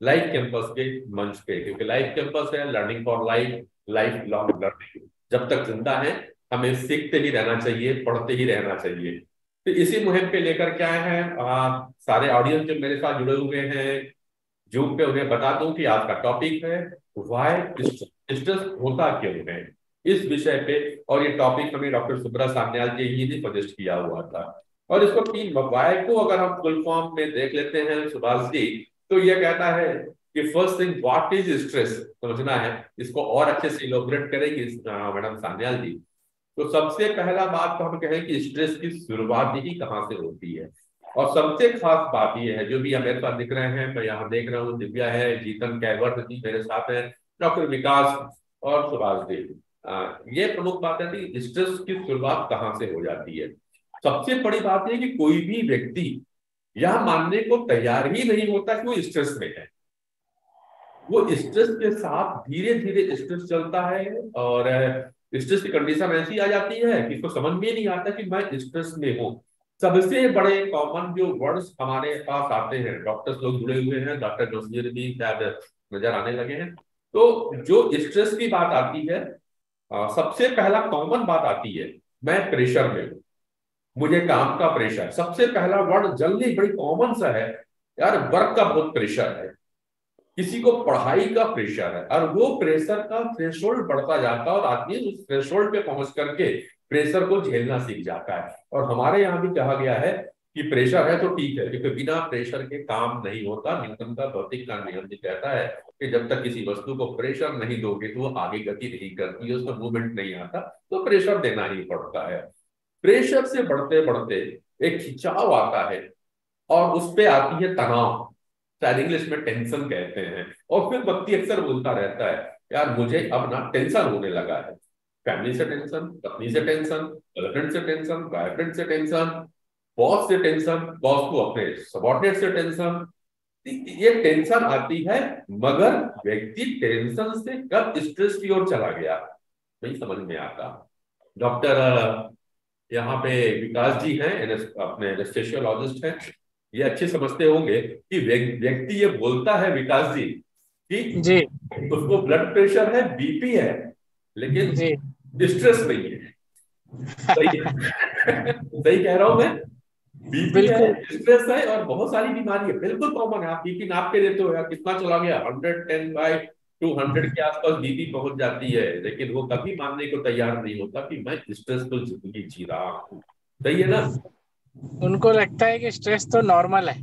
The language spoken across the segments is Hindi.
लाइफ कैंपस के मंच पे क्योंकि लाइव कैंपस है learning for life life long learning जब तक ज़िंदा है हमें सीखते ही रहना चाहिए पढ़ते ही रहना चाहिए। तो इसी मुहिम पे लेकर क्या है आ, सारे ऑडियंस जो मेरे साथ जुड़े हुए हैं जूम पे उन्हें बता दूँ कि आज का टॉपिक है वाई स्ट्रेस होता क्यों है? इस विषय पे और ये टॉपिक हमें डॉक्टर सुब्रा सान्याल जी ही ने सजेस्ट किया हुआ था। और इसको तीन वाई को अगर हम फुल फॉर्म में देख लेते हैं सुभाष जी तो ये कहता है कि first thing what is stress समझना है। इसको और अच्छे से इलोबरेट करेंगे। मैडम सान्याल जी। तो सबसे पहला बात तो हम कहें कि स्ट्रेस की शुरुआत ही कहाँ से होती है? और सबसे खास बात यह है, जो भी मेरे पास दिख रहे हैं, मैं यहाँ देख रहा हूँ, दिव्या है, जीतन कैवर्ट जी मेरे साथ है, डॉक्टर विकास और सुभाष देव। ये प्रमुख बात है कि स्ट्रेस की शुरुआत कहाँ से हो जाती है? सबसे बड़ी बात यह कि कोई भी व्यक्ति यह मानने को तैयार ही नहीं होता कि वो स्ट्रेस में है। वो स्ट्रेस के साथ धीरे धीरे स्ट्रेस चलता है और स्ट्रेस की कंडीशन ऐसी आ जाती है कि इसको समझ में नहीं आता कि मैं स्ट्रेस में हूँ। सबसे बड़े कॉमन जो वर्ड्स हमारे पास आते हैं डॉक्टर्स लोग जुड़े हुए हैं डॉक्टर जोशीर भी शायद नज़र आने लगे हैं। तो जो स्ट्रेस की बात आती है सबसे पहला कॉमन बात आती है, मैं प्रेशर में हूँ। मुझे काम का प्रेशर सबसे पहला वर्ड जल्दी बड़ी कॉमन सा है। यार वर्क का बहुत प्रेशर है। किसी को पढ़ाई का प्रेशर है। और वो प्रेशर का थ्रेशोल्ड बढ़ता जाता है और आदमी उस थ्रेशोल्ड पे पहुँच करके प्रेशर को झेलना सीख जाता है। और हमारे यहाँ भी कहा गया है कि प्रेशर है तो ठीक है क्योंकि बिना प्रेशर के काम नहीं होता। न्यूटन का भौतिक का नियम भी कहता है कि जब तक किसी वस्तु को प्रेशर नहीं दोगे तो वो आगे गति नहीं करती है उसका मूवमेंट नहीं आता। तो प्रेशर देना ही पड़ता है। प्रेशर से बढ़ते बढ़ते एक खिंचाव आता है और उस पर आती है तनाव। शायद इंग्लिश में टेंशन कहते हैं। और फिर व्यक्ति अक्सर बोलता रहता है, यार, मुझे अब ना टेंशन होने लगा है। फैमिली से टेंशन, पत्नी से टेंशन, गर्लफ्रेंड से टेंशन, बॉयफ्रेंड से टेंशन, बॉस से टेंशन, बॉस को अपने सबॉर्डिनेट से टेंशन। ये टेंशन आती है, मगर व्यक्ति टेंशन से कब स्ट्रेस की ओर चला गया? नहीं समझ में आता। डॉक्टर यहाँ पे विकास जी हैं अपने एनेस्थेशियोलॉजिस्ट हैं। ये अच्छे समझते होंगे कि व्यक्ति ये बोलता है विकास जी कि जी। उसको ब्लड प्रेशर है बीपी है लेकिन स्ट्रेस नहीं है। सही सही कह रहा हूँ मैं? बीपी है स्ट्रेस है और बहुत सारी बीमारी है। बिल्कुल कॉमन है। आप बीपी नाप के देते हो यार कितना चला गया? Hundred ten by two hundred के आसपास बीपी पहुँच जाती है लेकिन वो कभी मानने को तैयार नहीं होता कि मैं स्ट्रेसफुल ज़िंदगी जी रहा हूँ। सही है ना? उनको लगता है कि स्ट्रेस तो नॉर्मल है।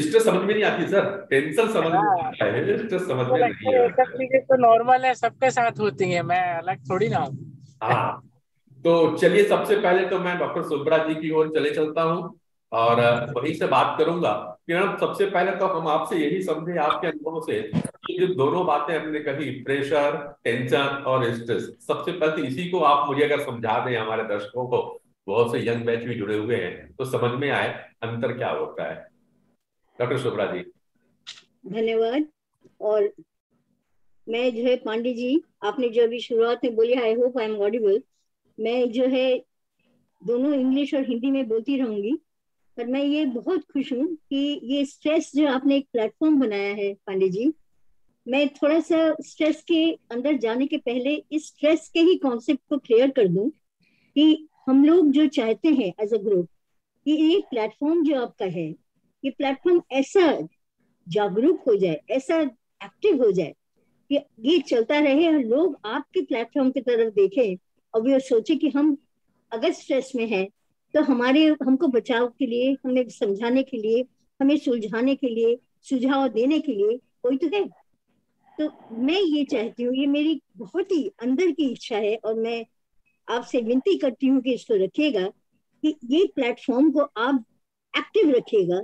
स्ट्रेस समझ में नहीं आती सर। टेंशन समझ में हाँ। आता है स्ट्रेस समझ में नहीं आता। सब चीज़ें तो नॉर्मल है सबके साथ होती है मैं अलग थोड़ी ना हाँ। तो चलिए सबसे पहले तो मैं डॉक्टर सुब्रा जी की ओर चले चलता हूँ और वहीं से बात करूँगा। कि मैडम सबसे पहले तो हम आपसे यही समझे आपके अनुभव से कि जो दोनों बातें हमने कही प्रेशर टेंशन और स्ट्रेस सबसे पहले तो इसी को आप मुझे अगर समझा दें हमारे दर्शकों को, बहुत से यंग बैच भी जुड़े हुए हैं तो समझ में आए अंतर क्या होता है। डॉक्टर शुभ्रा जी। धन्यवाद। और मैं जो है, पांडे जी, आपने जो अभी शुरुआत में बोली I hope I am audible मैं जो है, दोनों इंग्लिश और हिंदी में बोलती रहूँगी, पर मैं ये बहुत खुश हूँ कि ये स्ट्रेस जो आपने एक प्लेटफॉर्म बनाया है, पांडे जी मैं थोड़ा सा स्ट्रेस के अंदर जाने के पहले इस स्ट्रेस के ही कॉन्सेप्ट को क्लियर कर दूँ कि हम लोग जो चाहते हैं एज अ ग्रुप कि ये प्लेटफॉर्म जो आपका है, ये प्लेटफॉर्म ऐसा जागरूक हो जाए, ऐसा एक्टिव हो जाए कि ये चलता रहे और लोग आपके प्लेटफॉर्म की तरफ़ देखें और वो सोचे कि हम अगर स्ट्रेस में हैं तो हमारे, हमको बचाव के लिए, हमें समझाने के लिए, हमें सुलझाने के लिए, सुझाव देने के लिए कोई तो है। तो मैं ये चाहती हूँ ये मेरी बहुत ही अंदर की इच्छा है और मैं आपसे विनती करती हूँ कि इसको रखिएगा कि ये प्लेटफॉर्म को आप एक्टिव रखिएगा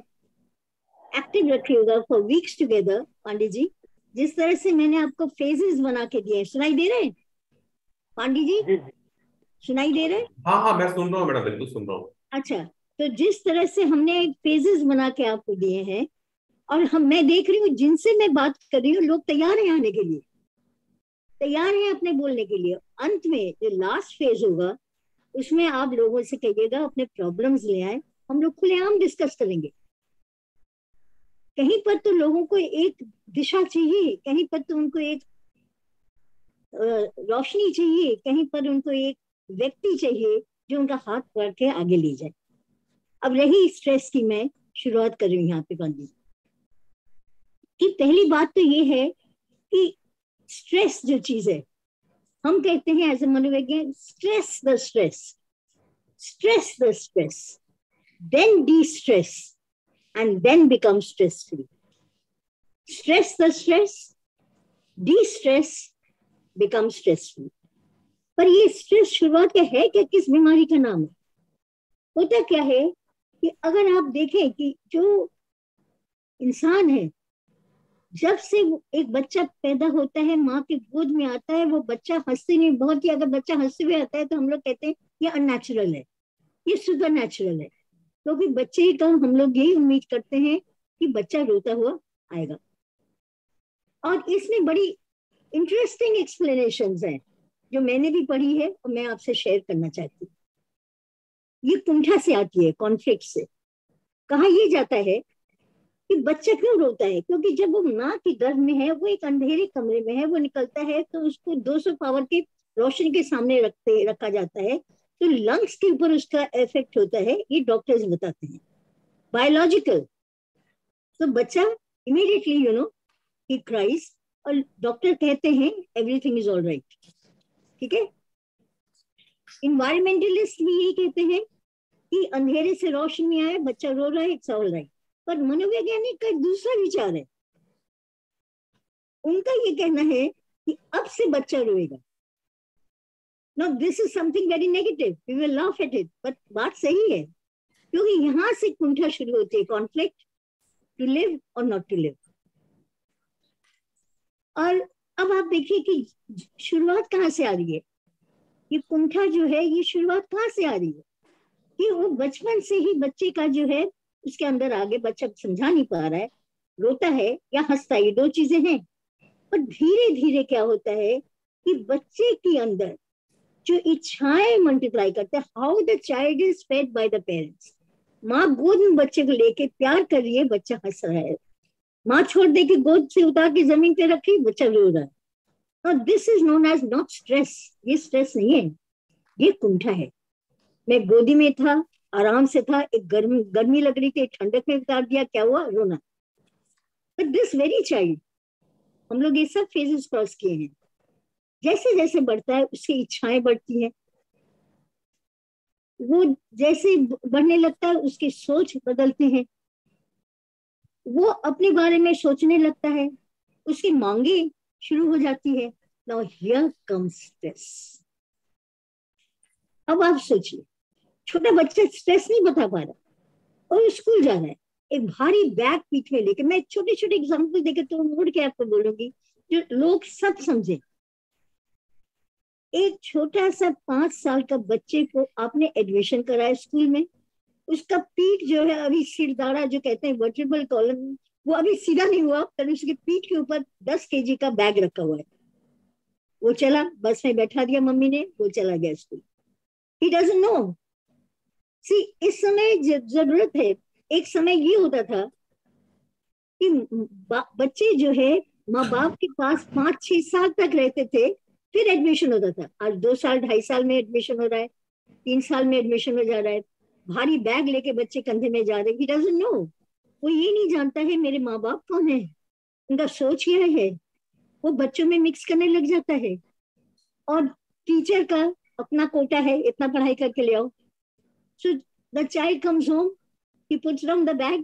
एक्टिव रखिएगा for weeks together Pandey ji. जिस तरह से मैंने आपको फेजेस बना के दिए सुनाई दे रहे हैं? पांडे जी? सुनाई दे रहे हाँ? हाँ मैं सुन रहा हूँ मैडम बिल्कुल सुन रहा हूँ। अच्छा तो जिस तरह से हमने फेजेस बना के आपको दिए हैं और हम, मैं देख रही हूँ, जिनसे मैं बात कर रही हूँ, लोग तैयार हैं आने के लिए। तैयार हैं अपने बोलने के लिए। अंत में जो लास्ट फ़ेज़ होगा, उसमें आप लोगों से कहिएगा, अपने प्रॉब्लम्स ले आए। हम लोग खुलेआम डिस्कस करेंगे। कहीं पर तो लोगों को एक दिशा चाहिए, कहीं पर तो उनको एक रोशनी चाहिए, कहीं पर उनको एक व्यक्ति चाहिए, जो उनका हाथ पकड़ के आगे ले जाए। अब रही स्ट्रेस की मैं शुरुआत कर रही हूँ यहाँ पे गांधी कि पहली बात तो ये है कि स्ट्रेस जो चीज़ है, हम कहते हैं एज ए मनोवैज्ञानिक stress the stress stress the stress then destress and then become stress free stress the stress destress become stress free पर ये स्ट्रेस शुरुआत क्या है क्या किस बीमारी का नाम है? होता क्या है कि अगर आप देखें कि जो इंसान है जब से एक बच्चा पैदा होता है, माँ के गोद में आता है, वो बच्चा हँसते नहीं, बहुत ही अगर बच्चा हँसते हुए आता है तो हम लोग कहते हैं, ये अननेचुरल है, ये सुपर नेचुरल है. क्योंकि तो बच्चे का हम लोग यही उम्मीद करते हैं कि बच्चा रोता हुआ आएगा। और इसमें बड़ी इंटरेस्टिंग एक्सप्लेनेशन है, जो मैंने भी पढ़ी है और मैं आपसे शेयर करना चाहती हूँ। ये कुंठा से आती है कॉन्फ्लिक्ट से। कहा यह जाता है कि बच्चा क्यों रोता है? क्योंकि जब वो माँ के गर्भ में है, वो एक अंधेरे कमरे में है, वो निकलता है तो उसको 200 पावर के रोशनी के सामने रखते, रखा जाता है तो लंग्स के ऊपर उसका इफ़ेक्ट होता है, ये डॉक्टर्स बताते हैं। बायोलॉजिकल तो बच्चा immediately you know he cries और डॉक्टर कहते हैं एवरीथिंग इज़ ऑल राइट ठीक है? इन्वायरमेंटलिस्ट भी यही कहते हैं कि अंधेरे से रोशनी आए बच्चा रो रहा है इट्स ऑल राइट पर मनोवैज्ञानिक का दूसरा विचार है। उनका ये कहना है कि अब से बच्चा रोएगा। No this is something very negative we will laugh at it but बात सही है, क्योंकि यहाँ से कुंठा शुरू होती है कॉन्फ्लिक्ट टू लिव और नॉट टू लिव और अब आप देखिए कि शुरुआत कहाँ से आ रही है? ये कुंठा जो है, ये शुरुआत कहाँ से आ रही है? कि वो बचपन से ही बच्चे का जो है उसके अंदर आगे बच्चा समझा नहीं पा रहा है, रोता है, या हंसता है, ये दो चीज़ें हैं। पर धीरे धीरे क्या होता है कि बच्चे के अंदर जो इच्छाएँ मल्टीप्लाई करते हैं how the child is fed by the parents माँ गोद में बच्चे को लेके प्यार कर रही है, बच्चा हंस रहा है। माँ छोड़ दे के गोद से उतार के ज़मीन पे रखी बच्चा रो रहा है। और this is known as not stress ये स्ट्रेस नहीं है, ये कुंठा है। मैं गोदी में था आराम से था, एक गर्मी गर्मी लग रही थी ठंडक में उतार दिया, क्या हुआ? रोना। बट दिस वेरी चाइल्ड हम लोग ये सब फेजेस क्रॉस किए हैं। जैसे जैसे बढ़ता है, उसकी इच्छाएँ बढ़ती हैं। वो जैसे बढ़ने लगता है, उसकी सोच बदलते हैं। वो अपने बारे में सोचने लगता है। उसकी मांगे शुरू हो जाती है। नाउ हियर कम्स स्ट्रेस अब आप सोचिए। छोटा बच्चा स्ट्रेस नहीं बता पा रहा। और स्कूल जा रहा है। एक भारी बैग पीठ में लेके, मैं छोटे छोटे एग्ज़ाम्पल देकर तो मुड़ के आपको बोलूँगी, जो लोग सब समझे। एक छोटा सा पाँच साल का बच्चे को आपने एडमिशन कराया स्कूल में। उसका पीठ जो है, अभी सिरदारा जो कहते हैं वर्टेबल कॉलम वो अभी सीधा नहीं हुआ, पर उसके पीठ के ऊपर दस के का बैग रखा हुआ है। वो चला, बस में बैठा दिया मम्मी ने, वो चला गया स्कूल ही डजेंट नो सी इस समय ज़रूरत है। एक समय ये होता था कि बच्चे जो है माँ बाप के पास पाँच छह साल तक रहते थे, फिर एडमिशन होता था। आज दो साल, ढाई साल में एडमिशन हो रहा है, तीन साल में एडमिशन हो जा रहा है। भारी बैग लेके बच्चे कंधे में जा रहे ही। नो वो ये नहीं जानता है, मेरे माँ बाप कौन है? उनका सोच यह है? वो बच्चों में मिक्स करने लग जाता है। और टीचर का अपना कोटा है, इतना पढ़ाई करके ले आओ। So the child comes home he puts down the bag,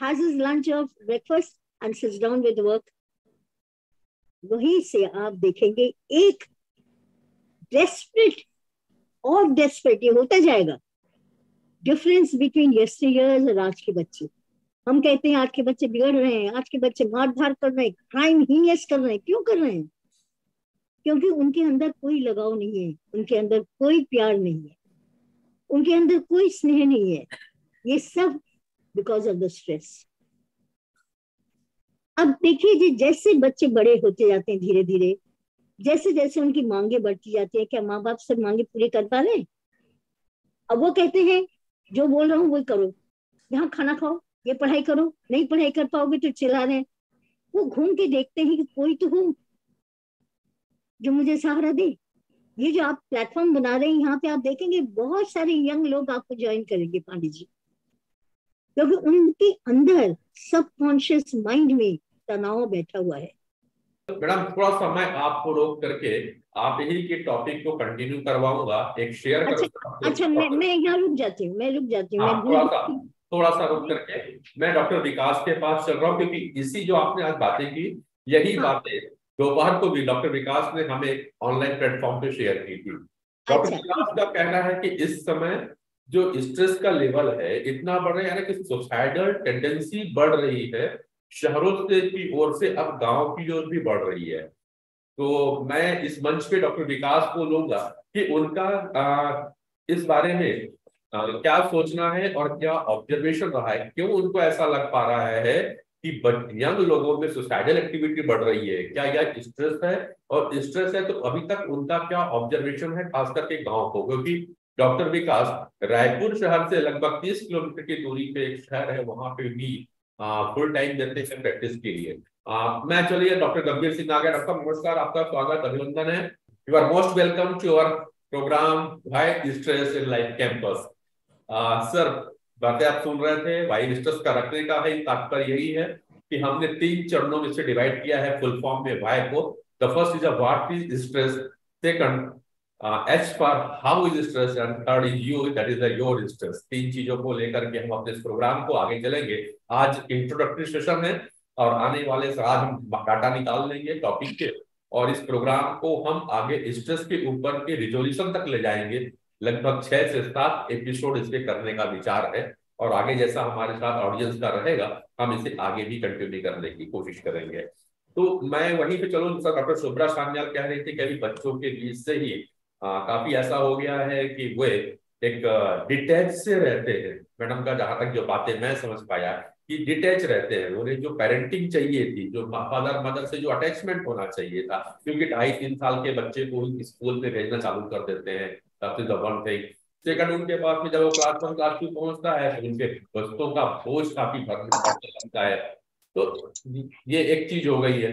has his lunch of breakfast and sits down with work. वहीं से आप देखेंगे, एक डेस्परेट और डेस्परेट ये होता जाएगा। डिफरेंस बिटवीन यस्टरयर्स और आज के बच्चे। हम कहते हैं, आज के बच्चे बिगड़ रहे हैं, आज के बच्चे मार धार कर रहे हैं क्राइम हीनियस कर रहे हैं, क्यों कर रहे हैं? क्योंकि उनके अंदर कोई लगाव नहीं है, उनके अंदर कोई प्यार नहीं है। उनके अंदर कोई स्नेह नहीं है। ये सब बिकॉज़ ऑफ़ द स्ट्रेस अब देखिए जी, जैसे बच्चे बड़े होते जाते हैं धीरे धीरे जैसे जैसे उनकी मांगे बढ़ती जाती है, क्या माँ बाप सब मांगे पूरी कर पा रहे अब वो कहते हैं, जो बोल रहा हूँ वो करो। यहाँ खाना खाओ, ये पढ़ाई करो, नहीं पढ़ाई कर पाओगे तो चिल्ला रहे वो घूम के देखते हैं कि कोई तो हो जो मुझे सहारा दे। ये जो आप प्लेटफॉर्म बना रहे हैं यहाँ पे आप देखेंगे बहुत सारे यंग लोग आपको ज्वाइन करेंगे पांडे जी। क्योंकि उनके अंदर सबकॉन्शियस माइंड में तनाव बैठा हुआ है। मैडम थोड़ा सा मैं आपको रोक करके आप ही के टॉपिक को कंटिन्यू करवाऊँगा। एक शेयर अच्छा, अच्छा मैं मैं यहाँ रुक जाती हूँ मैं रुक जाती हूँ हाँ, थोड़ा सा थोड़ा सा रुक करके मैं डॉक्टर विकास के पास चल रहा हूँ क्योंकि इसी जो आपने आज बातें की यही हाँ। बातें दोपहर को भी डॉक्टर विकास ने हमें ऑनलाइन प्लेटफॉर्म पे शेयर की थी। डॉक्टर अच्छा। विकास का कहना है कि इस समय जो स्ट्रेस का लेवल है इतना बढ़ रहा है कि सुसाइडल टेंडेंसी बढ़ रही है शहरों से की ओर से अब गाँव की ओर भी बढ़ रही है। तो मैं इस मंच पे डॉक्टर विकास को लूँगा कि उनका आ, इस बारे में आ, क्या सोचना है और क्या ऑब्जर्वेशन रहा है? क्यों उनको ऐसा लग पा रहा है कि यंग लोगों में सुसाइडल एक्टिविटी बढ़ रही है। क्या यह स्ट्रेस है? और स्ट्रेस है तो अभी तक उनका क्या ऑब्जर्वेशन है खास करके गाँव को? क्योंकि डॉक्टर विकास रायपुर शहर से लगभग तीस किलोमीटर की दूरी पे एक शहर है वहाँ पे भी फुल टाइम देते हैं प्रैक्टिस के लिए। आ, मैं चलिए डॉक्टर गंभीर सिंह आ आपका नमस्कार आपका स्वागत अभिनंदन है। You are most welcome to our programme why stress in life campus sir बातें आप सुन रहे थे वाई स्ट्रेस का रखने का है तात्पर्य यही है कि हमने तीन चरणों में से डिवाइड किया है फुल फॉर्म में वाई को। The first is uh what is stress second H for how is stress and third is you that is your stress तीन चीज़ों को लेकर के हम अपने इस प्रोग्राम को आगे चलेंगे। आज इंट्रोडक्टरी सेशन है, और आने वाले से आज हम डाटा निकाल लेंगे टॉपिक के, और इस प्रोग्राम को हम आगे स्ट्रेस के ऊपर के रिजोल्यूशन तक ले जाएँगे। लगभग छह से सात एपिसोड इसके करने का विचार है और आगे जैसा हमारे साथ ऑडियंस का रहेगा हम इसे आगे भी कंटिन्यू करने की कोशिश करेंगे। तो मैं वहीं पे चलो डॉक्टर शुभ्रा सान्याल कह रही थी कि अभी बच्चों के बीच से ही आ, काफ़ी ऐसा हो गया है कि वे एक डिटैच से रहते हैं। मैडम का जहाँ तक जो बातें मैं समझ पाया कि डिटैच रहते हैं उन्हें जो पेरेंटिंग चाहिए थी जो फादर मदर से जो अटैचमेंट होना चाहिए था क्योंकि ढाई तीन साल के बच्चे को स्कूल में भेजना चालू कर देते हैं। वन थिंग सेकंड उनके पास में जब वो क्लास वन क्लास टू पहुँचता है तो उनके बच्चों का बोझ काफ़ी भरने है तो ये एक चीज़ हो गई है।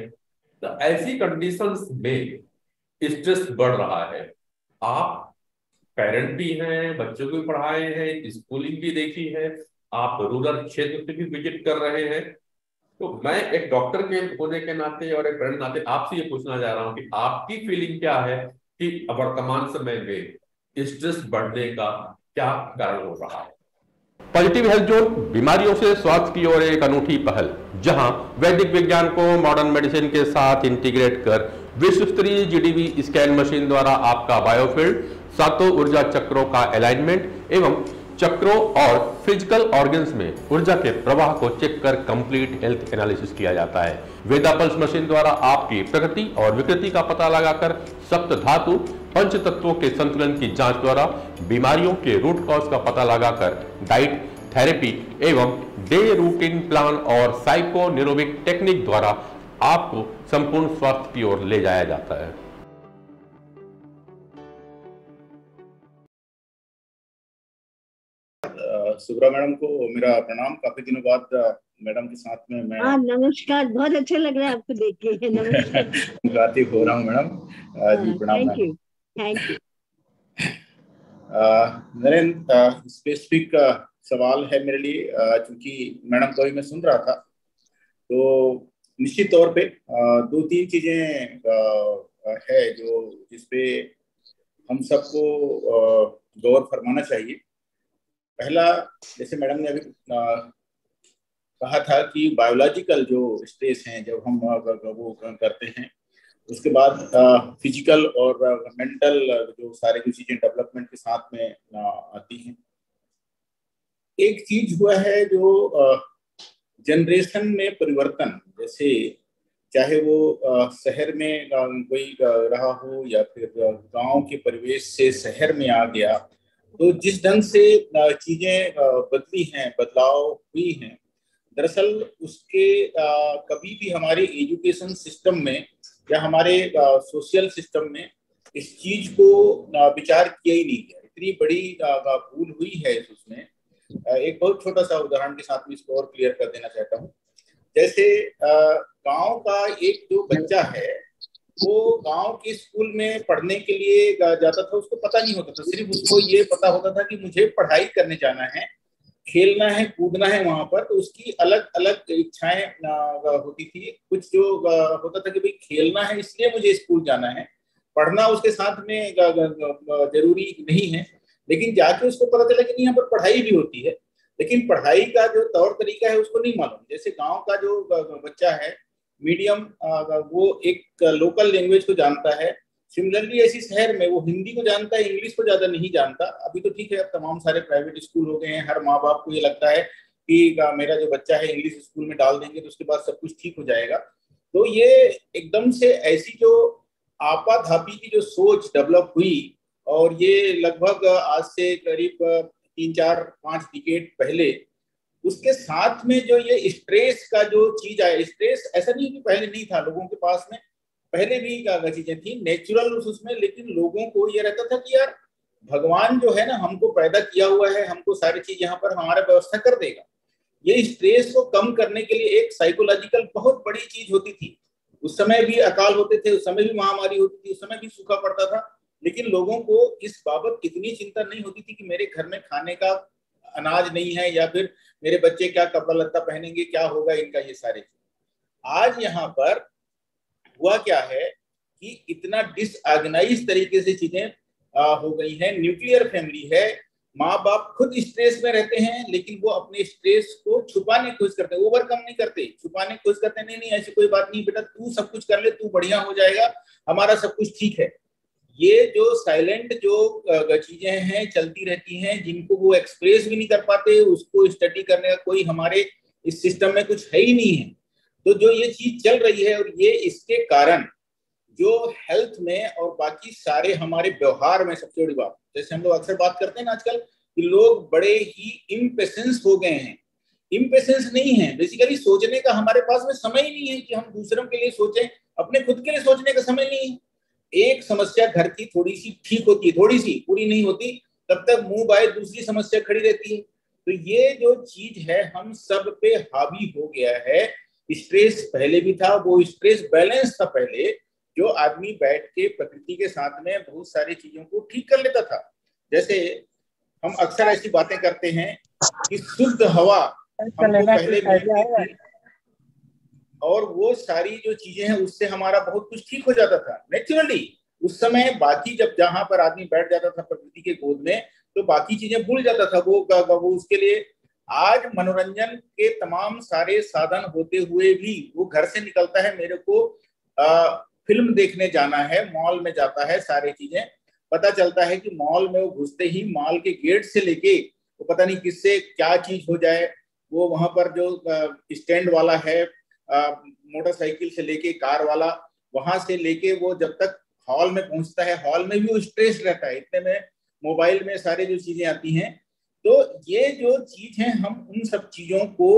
तो ऐसी कंडीशंस में स्ट्रेस बढ़ रहा है। आप पेरेंट भी हैं, बच्चों को भी पढ़ाए हैं स्कूलिंग भी देखी है, आप रूरल क्षेत्र से भी विज़िट कर रहे हैं। तो मैं एक डॉक्टर के होने के नाते और एक पेरेंट नाते आपसे ये पूछना चाह रहा हूँ कि आपकी फीलिंग क्या है कि वर्तमान समय में स्ट्रेस बढ़ने का क्या कारण हो रहा है? पॉजिटिव हेल्थ जोन, बीमारियों से स्वास्थ्य की ओर एक अनूठी पहल, जहाँ वैदिक विज्ञान को मॉडर्न मेडिसिन के साथ इंटीग्रेट कर विश्व स्तरीय जीडीबी स्कैन मशीन द्वारा आपका बायोफील्ड सातों ऊर्जा चक्रों का अलाइनमेंट एवं चक्रों और फ़िज़िकल ऑर्गन्स में ऊर्जा के प्रवाह को चेक कर कंप्लीट हेल्थ एनालिसिस किया जाता है। वेदा पल्स मशीन द्वारा आपकी प्रकृति और विकृति का पता लगाकर सप्त धातु पंच तत्वों के संतुलन की जाँच द्वारा बीमारियों के रूट कॉज का पता लगाकर डाइट थेरेपी एवं डे रूटीन प्लान और साइको टेक्निक द्वारा आपको संपूर्ण स्वास्थ्य की ओर ले जाया जाता है। सुब्रा मैडम को मेरा प्रणाम। काफ़ी दिनों बाद मैडम के साथ में मैं हाँ नमस्कार। बहुत अच्छा लग रहा है आपको देख के। नमस्कार। हो रहा हूँ मैडम। जी हाँ, प्रणाम थैंक यू नरेंद्र स्पेसिफिक सवाल है मेरे लिए क्योंकि मैडम को ही मैं सुन रहा था। तो निश्चित तौर पे दो तीन चीज़ें है जो जिसपे हम सबको गौर फरमाना चाहिए। पहला, जैसे मैडम ने अभी कहा था कि बायोलॉजिकल जो स्ट्रेस हैं, जब हम वो करते हैं उसके बाद फ़िज़िकल और मेंटल जो सारे जो चीज़ें डेवलपमेंट के साथ में आती हैं। एक चीज़ हुआ है जो जनरेशन में परिवर्तन, जैसे चाहे वो शहर में कोई रहा हो या फिर गाँव के परिवेश से शहर में आ गया तो जिस ढंग से चीज़ें बदली हैं, बदलाव हुई हैं, दरअसल उसके कभी भी हमारे एजुकेशन सिस्टम में या हमारे सोशल सिस्टम में इस चीज़ को विचार किया ही नहीं गया। इतनी बड़ी भूल हुई है उसमें। एक बहुत छोटा सा उदाहरण के साथ में इसको और क्लियर कर देना चाहता हूँ। जैसे गाँव का एक जो बच्चा है, वो गाँव के स्कूल में पढ़ने के लिए जाता था, उसको पता नहीं होता था। सिर्फ़ उसको ये पता होता था कि मुझे पढ़ाई करने जाना है। खेलना है, कूदना है वहाँ पर तो उसकी अलग अलग इच्छाएँ होती थी। कुछ जो होता था कि भाई खेलना है इसलिए मुझे स्कूल जाना है। पढ़ना उसके साथ में ज़रूरी नहीं है, लेकिन जाके उसको पता चला कि यहाँ पर पढ़ाई भी होती है। लेकिन पढ़ाई का जो तौर तरीका है उसको नहीं मालूम। जैसे गाँव का जो बच्चा है, मीडियम वो एक लोकल लैंग्वेज को जानता है सिमिलरली ऐसी शहर में वो हिंदी को जानता है इंग्लिश को ज़्यादा नहीं जानता। अभी तो ठीक है, अब तमाम सारे प्राइवेट स्कूल हो गए हैं। हर माँ बाप को ये लगता है कि मेरा जो बच्चा है इंग्लिश स्कूल में डाल देंगे तो उसके बाद सब कुछ ठीक हो जाएगा। तो ये एकदम से ऐसी जो आपाधापी की जो सोच डेवलप हुई और ये लगभग आज से करीब तीन, चार, पाँच डिकेट पहले, उसके साथ में जो ये स्ट्रेस का जो चीज़ आया स्ट्रेस ऐसा नहीं कि पहले नहीं था लोगों के पास में पहले भी क्या चीज़ें थी नेचुरल उसमें लेकिन लोगों को ये रहता था कि यार, भगवान जो है ना, हमको पैदा किया हुआ है, हमको सारी चीज़ यहाँ पर हमारा व्यवस्था कर देगा। ये स्ट्रेस को कम करने के लिए एक साइकोलॉजिकल बहुत बड़ी चीज़ होती थी। उस समय भी अकाल होते थे, उस समय भी महामारी होती थी, उस समय भी सूखा पड़ता था, लेकिन लोगों को इस बाबत इतनी चिंता नहीं होती थी कि मेरे घर में खाने का अनाज नहीं है या फिर मेरे बच्चे क्या कपड़ा लत्ता पहनेंगे, क्या होगा, इनका ये सारे आज यहाँ पर हुआ क्या है कि इतना डिसऑर्गेनाइज तरीके से चीज़ें हो गई हैं। न्यूक्लियर फैमिली है। माँ बाप खुद स्ट्रेस में रहते हैं, लेकिन वो अपने स्ट्रेस को छुपाने की कोशिश करते हैं। ओवरकम नहीं करते। छुपाने की कोशिश करते नहीं नहीं, ऐसी कोई बात नहीं, बेटा, तू सब कुछ कर ले, तू बढ़िया हो जाएगा, हमारा सब कुछ ठीक है। ये जो साइलेंट जो चीज़ें हैं, चलती रहती हैं, जिनको वो एक्सप्रेस भी नहीं कर पाते, उसको स्टडी करने का कोई हमारे इस सिस्टम में कुछ है ही नहीं है। तो जो ये चीज़ चल रही है और ये इसके कारण जो हेल्थ में और बाकी सारे हमारे व्यवहार में सबसे बड़ी बात, जैसे हम लोग अक्सर बात करते हैं ना आजकल कि लोग बड़े ही इम्पेशेंस हो गए हैं। इम्पेशेंस नहीं है। बेसिकली सोचने का हमारे पास में समय ही नहीं है कि हम दूसरों के लिए सोचें, अपने खुद के लिए सोचने का समय नहीं है। एक समस्या घर की थोड़ी सी ठीक होती है थोड़ी सी पूरी नहीं होती, तब तक मुँह बाय दूसरी समस्या खड़ी रहती है। तो ये जो चीज़ है, हम सब पे हावी हो गया है स्ट्रेस पहले भी था वो स्ट्रेस बैलेंस था पहले जो आदमी बैठ के प्रकृति के साथ में बहुत सारी चीज़ों को ठीक कर लेता था। जैसे हम अक्सर ऐसी बातें करते हैं कि शुद्ध हवा हमको पहले मिलती और वो सारी जो चीज़ें हैं उससे हमारा बहुत कुछ ठीक हो जाता था। नेचुरली उस समय बाकी जब जहाँ पर आदमी बैठ जाता था प्रकृति के गोद में तो बाकी चीज़ें भूल जाता था वो वो उसके लिए आज मनोरंजन के तमाम सारे साधन होते हुए भी वो घर से निकलता है मेरे को आ, फ़िल्म देखने जाना है मॉल में जाता है सारी चीज़ें। पता चलता है कि मॉल में वो घुसते ही मॉल के गेट से लेके वो पता नहीं किससे क्या चीज़ हो जाए वो वहाँ पर जो स्टैंड वाला है मोटरसाइकिल से लेके कार वाला वहाँ से लेके वो जब तक हॉल में पहुँचता है हॉल में भी वो स्ट्रेस रहता है। इतने में मोबाइल में सारी जो चीज़ें आती हैं तो ये जो चीज़ है, हम उन सब चीज़ों को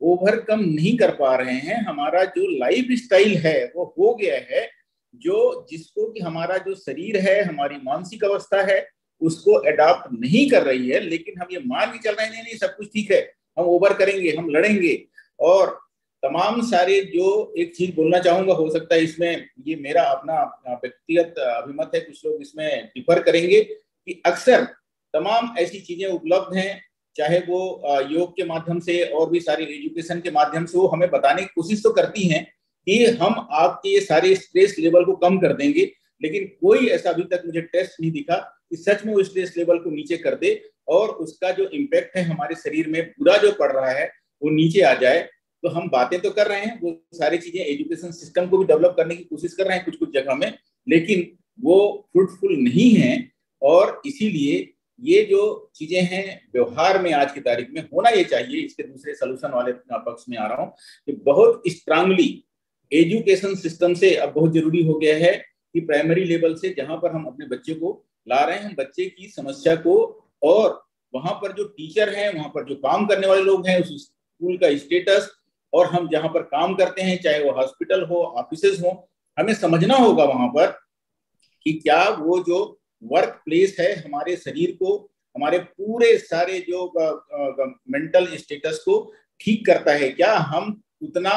ओवरकम नहीं कर पा रहे हैं। हमारा जो लाइफ स्टाइल है, वो हो गया है, जो जिसको कि हमारा जो शरीर है, हमारी मानसिक अवस्था है, उसको अडॉप्ट नहीं कर रही है। लेकिन हम ये मान के चल रहे हैं, नहीं नहीं, सब कुछ ठीक है, हम ओवर करेंगे, हम लड़ेंगे। और तमाम सारे जो एक चीज़ बोलना चाहूँगा, हो सकता है इसमें ये मेरा अपना व्यक्तिगत अभिमत है, कुछ लोग इसमें डिफर करेंगे कि अक्सर तमाम ऐसी चीज़ें उपलब्ध हैं, चाहे वो योग के माध्यम से और भी सारी एजुकेशन के माध्यम से वो हमें बताने की कोशिश तो करती हैं कि हम आपके ये सारे स्ट्रेस लेवल को कम कर देंगे, लेकिन कोई ऐसा अभी तक मुझे टेस्ट नहीं दिखा कि सच में वो स्ट्रेस लेवल को नीचे कर दे और उसका जो इम्पैक्ट है हमारे शरीर में पूरा जो पड़ रहा है, वो नीचे आ जाए। तो हम बातें तो कर रहे हैं, वो सारी चीज़ें एजुकेशन सिस्टम को भी डेवलप करने की कोशिश कर रहे हैं कुछ कुछ जगह में, लेकिन वो फ्रूटफुल नहीं है और इसीलिए ये जो चीज़ें हैं, व्यवहार में आज की तारीख में होना ये चाहिए। इसके दूसरे सोल्यूशन वाले पक्ष में आ रहा हूँ कि बहुत स्ट्रांगली एजुकेशन सिस्टम से अब बहुत ज़रूरी हो गया है कि प्राइमरी लेवल से जहाँ पर हम अपने बच्चे को ला रहे हैं बच्चे की समस्या को और वहाँ पर जो टीचर हैं, वहाँ पर जो काम करने वाले लोग हैं, उस स्कूल का स्टेटस और हम जहाँ पर काम करते हैं, चाहे वो हॉस्पिटल हो ऑफ़िस हो, हमें समझना होगा वहाँ पर कि क्या वो जो वर्क प्लेस है हमारे शरीर को, हमारे पूरे सारे जो मेंटल स्टेटस को ठीक करता है। क्या हम उतना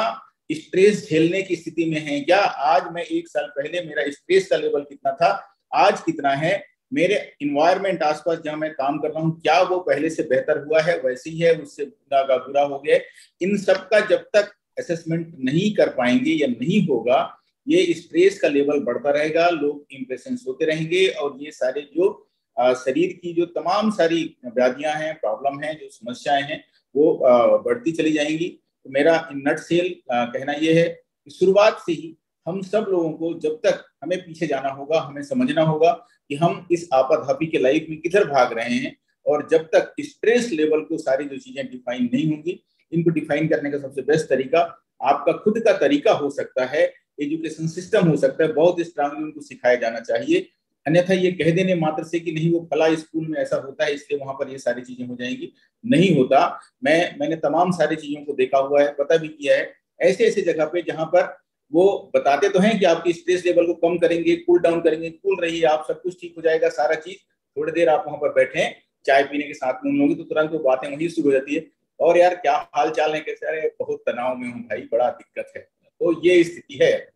स्ट्रेस झेलने की स्थिति में हैं? क्या आज मैं एक साल पहले मेरा स्ट्रेस का लेवल कितना था? आज कितना है? मेरे इन्वायरमेंट आसपास जहाँ मैं काम कर रहा हूँ, क्या वो पहले से बेहतर हुआ है? वैसे ही है, उससे बुरा हो गया इन सब का जब तक असेसमेंट नहीं कर पाएँगे या नहीं होगा ये स्ट्रेस का लेवल बढ़ता रहेगा, लोग इम्प्रेशन होते रहेंगे और ये सारे जो शरीर की जो तमाम सारी व्याधियाँ हैं प्रॉब्लम हैं, जो समस्याएँ हैं, वो बढ़ती चली जाएँगी। तो मेरा नट सेल कहना यह है कि शुरुआत से ही हम सब लोगों को जब तक हमें पीछे जाना होगा, हमें समझना होगा कि हम इस आपाधापी के लाइफ में किधर भाग रहे हैं और जब तक स्ट्रेस लेवल को सारी जो चीज़ें डिफाइन नहीं होंगी, इनको डिफाइन करने का सबसे बेस्ट तरीका आपका खुद का तरीका हो सकता है एजुकेशन सिस्टम हो सकता है, बहुत स्ट्रांगली उनको सिखाया जाना चाहिए। अन्यथा ये कह देने मात्र से कि नहीं, वो फला स्कूल में ऐसा होता है, इसलिए वहाँ पर ये सारी चीज़ें हो जाएँगी। नहीं होता। मैं, मैंने तमाम सारी चीज़ों को देखा हुआ है, पता भी किया है। ऐसे ऐसे जगह पे जहाँ पर वो बताते तो हैं कि आपकी स्ट्रेस लेवल को कम करेंगे कूल डाउन करेंगे कूल रहिए, आप सब कुछ ठीक हो जाएगा, सारा चीज़। थोड़ी देर आप वहाँ पर बैठे, चाय पीने के साथ में लोगे तो तुरंत वो बातें वही शुरू हो जाती है। और यार, क्या हाल चाल है? कैसे? अरे, बहुत तनाव में हूँ भाई, बड़ा दिक्कत है। तो ये स्थिति है।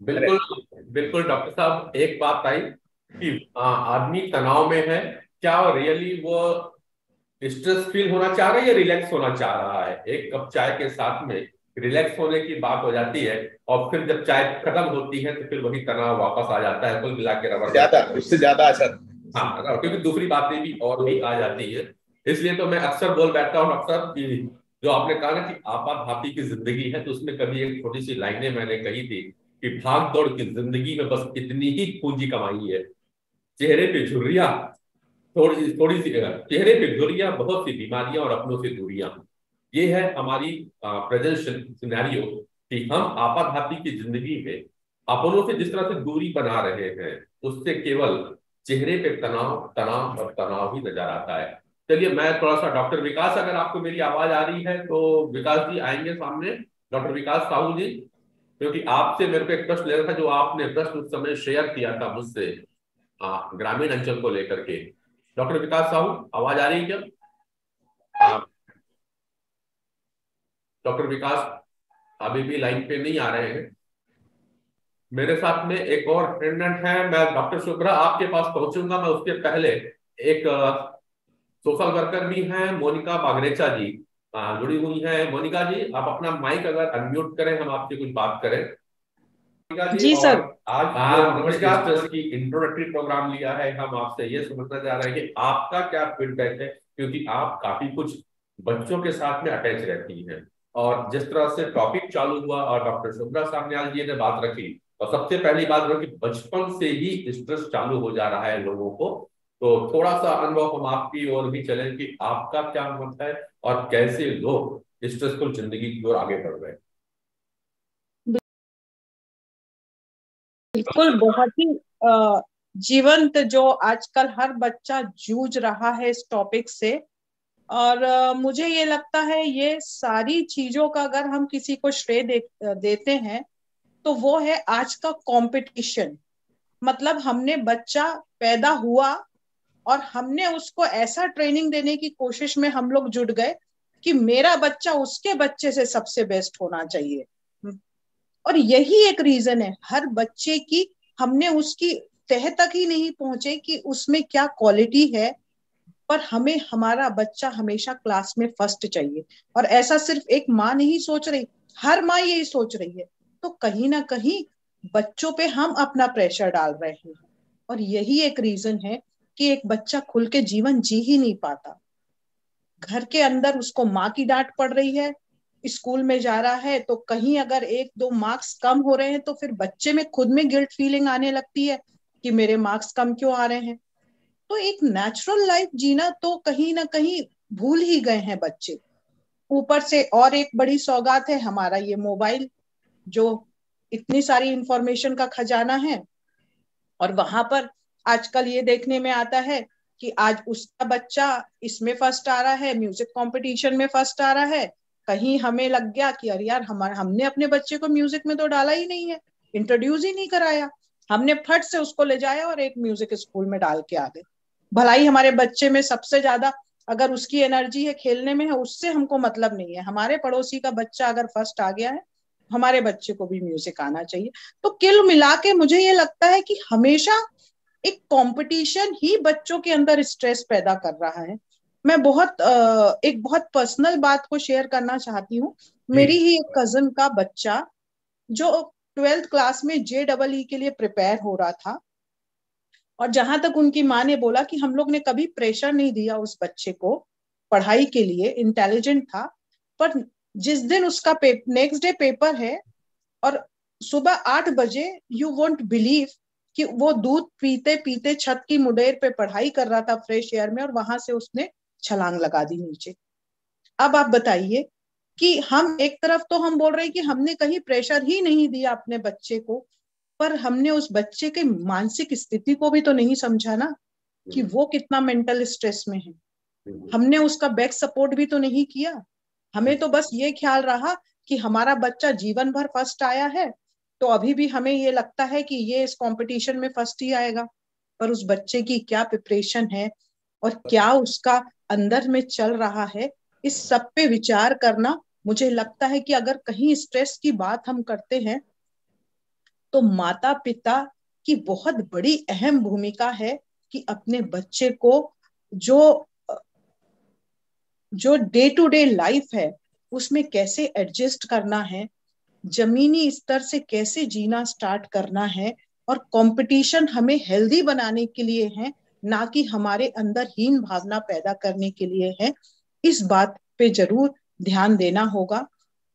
बिल्कुल बिल्कुल डॉक्टर साहब एक बात आई कि आदमी तनाव में है क्या रियली वो स्ट्रेस फील होना चाह रहा है या रिलैक्स होना चाह रहा है? एक कप चाय के साथ में रिलैक्स होने की बात हो जाती है और फिर जब चाय खत्म होती है तो फिर वही तनाव वापस आ जाता है कुल मिला के रबर ज़्यादा उससे ज़्यादा असर हाँ क्योंकि दूसरी बातें भी और भी आ जाती है। इसलिए तो मैं अक्सर बोल बैठता हूँ अक्सर कि जो आपने कहा ना कि आपात की ज़िंदगी है तो उसमें कभी एक छोटी सी लाइनें मैंने कही थी कि भाग दौड़ की ज़िंदगी में बस इतनी ही पूंजी कमाई है। चेहरे पे झुर्रिया थोड़ी थोड़ी सी चेहरे पे झुर्रिया, बहुत सी बीमारियाँ और अपनों से दूरियाँ। ये है हमारी प्रेजेंट सिनेरियो कि हम आपाधापी की ज़िंदगी में अपनों से जिस तरह से दूरी बना रहे हैं, उससे केवल चेहरे पे तनाव तनाव और तनाव ही नज़र आता है। चलिए, मैं थोड़ा सा डॉक्टर विकास, अगर आपको मेरी आवाज़ आ रही है तो विकास जी आएँगे सामने। डॉक्टर विकास साहू जी। क्योंकि आपसे मेरे को एक प्रश्न लेना था जो आपने प्रश्न उस समय शेयर किया था मुझसे ग्रामीण अंचल को लेकर के। डॉक्टर विकास साहू, आवाज़ आ रही है क्या? डॉक्टर विकास अभी भी लाइन पे नहीं आ रहे हैं। मेरे साथ में एक और अटेंडेंट है, मैं डॉक्टर शुभ्रा आपके पास पहुंचूँगा, मैं उसके पहले एक सोशल वर्कर भी हैं, मोनिका बागरेचा जी। जुड़ी हुई है। मोनिका जी आप अपना माइक अगर अनम्यूट करें हम आपसे कुछ बात करें। जी, जी सर। आज नमस्कार की इंट्रोडक्टरी प्रोग्राम लिया है। हम आपसे ये समझना चाह रहे हैं कि आपका क्या फीडबैक है क्योंकि आप काफ़ी कुछ बच्चों के साथ में अटैच रहती हैं। और जिस तरह से टॉपिक चालू हुआ और डॉक्टर शुभ्रा सामने जी ने बात रखी और सबसे पहली बात कि बचपन से ही स्ट्रेस चालू हो जा रहा है लोगों को। तो थोड़ा सा अनुभव हम आपकी ओर भी चले कि आपका क्या मत है और कैसे लोग स्ट्रेसफुल ज़िंदगी की ओर आगे बढ़ रहे हैं। बिल्कुल बहुत ही जीवंत जो आजकल हर बच्चा जूझ रहा है इस टॉपिक से और मुझे ये लगता है ये सारी चीज़ों का अगर हम किसी को श्रेय दे, देते हैं तो वो है आज का कंपटीशन मतलब हमने बच्चा पैदा हुआ और हमने उसको ऐसा ट्रेनिंग देने की कोशिश में हम लोग जुट गए कि मेरा बच्चा उसके बच्चे से सबसे बेस्ट होना चाहिए। और यही एक रीजन है। हर बच्चे की हमने उसकी तह तक ही नहीं पहुँचे कि उसमें क्या क्वालिटी है, पर हमें हमारा बच्चा हमेशा क्लास में फ़र्स्ट चाहिए। और ऐसा सिर्फ़ एक माँ नहीं सोच रही, हर माँ यही सोच रही है। तो कहीं ना कहीं बच्चों पे हम अपना प्रेशर डाल रहे हैं। और यही एक रीजन है कि एक बच्चा खुल के जीवन जी ही नहीं पाता। घर के अंदर उसको माँ की डांट पड़ रही है, स्कूल में जा रहा है तो कहीं अगर एक दो मार्क्स कम हो रहे हैं तो फिर बच्चे में खुद में गिल्ट फीलिंग आने लगती है कि मेरे मार्क्स कम क्यों आ रहे हैं। तो एक नेचुरल लाइफ जीना तो कहीं ना कहीं भूल ही गए हैं बच्चे। ऊपर से और एक बड़ी सौगात है हमारा ये मोबाइल, जो इतनी सारी इंफॉर्मेशन का खजाना है, और वहाँ पर आजकल ये देखने में आता है कि आज उसका बच्चा इसमें फ़र्स्ट आ रहा है म्यूज़िक कंपटीशन में फ़र्स्ट आ रहा है। कहीं हमें लग गया कि अरे यार हमारे हमने अपने बच्चे को म्यूज़िक में तो डाला ही नहीं है इंट्रोड्यूस ही नहीं कराया। हमने फट से उसको ले जाया और एक म्यूज़िक स्कूल में डाल के आ गए। भलाई हमारे बच्चे में सबसे ज़्यादा अगर उसकी एनर्जी है खेलने में है, उससे हमको मतलब नहीं है। हमारे पड़ोसी का बच्चा अगर फ़र्स्ट आ गया है, हमारे बच्चे को भी म्यूज़िक आना चाहिए। तो किल मिला के मुझे ये लगता है कि हमेशा एक कंपटीशन ही बच्चों के अंदर स्ट्रेस पैदा कर रहा है। मैं बहुत एक बहुत पर्सनल बात को शेयर करना चाहती हूँ। मेरी ही एक कज़न का बच्चा जो ट्वेल्थ क्लास में जे डबल ई के लिए प्रिपेयर हो रहा था और जहाँ तक उनकी माँ ने बोला कि हम लोग ने कभी प्रेशर नहीं दिया उस बच्चे को पढ़ाई के लिए इंटेलिजेंट था पर जिस दिन उसका नेक्स्ट डे पेपर है और सुबह आठ बजे यू वोंट बिलीव कि वो दूध पीते पीते छत की मुडेर पे पढ़ाई कर रहा था फ्रेश एयर में और वहाँ से उसने छलांग लगा दी नीचे। अब आप बताइए कि हम एक तरफ़ तो हम बोल रहे हैं कि हमने कहीं प्रेशर ही नहीं दिया अपने बच्चे को पर हमने उस बच्चे के मानसिक स्थिति को भी तो नहीं समझा ना कि वो कितना मेंटल स्ट्रेस में है। हमने उसका बैक सपोर्ट भी तो नहीं किया। हमें तो बस ये ख्याल रहा कि हमारा बच्चा जीवन भर फ़र्स्ट आया है तो अभी भी हमें ये लगता है कि ये इस कंपटीशन में फ़र्स्ट ही आएगा। पर उस बच्चे की क्या प्रिपरेशन है और क्या उसका अंदर में चल रहा है, इस सब पे विचार करना मुझे लगता है कि अगर कहीं स्ट्रेस की बात हम करते हैं तो माता पिता की बहुत बड़ी अहम भूमिका है कि अपने बच्चे को जो जो डे टू डे लाइफ है, उसमें कैसे एडजस्ट करना है जमीनी स्तर से कैसे जीना स्टार्ट करना है और कंपटीशन हमें हेल्दी बनाने के लिए है, ना कि हमारे अंदर हीन भावना पैदा करने के लिए है, इस बात पे ज़रूर ध्यान देना होगा।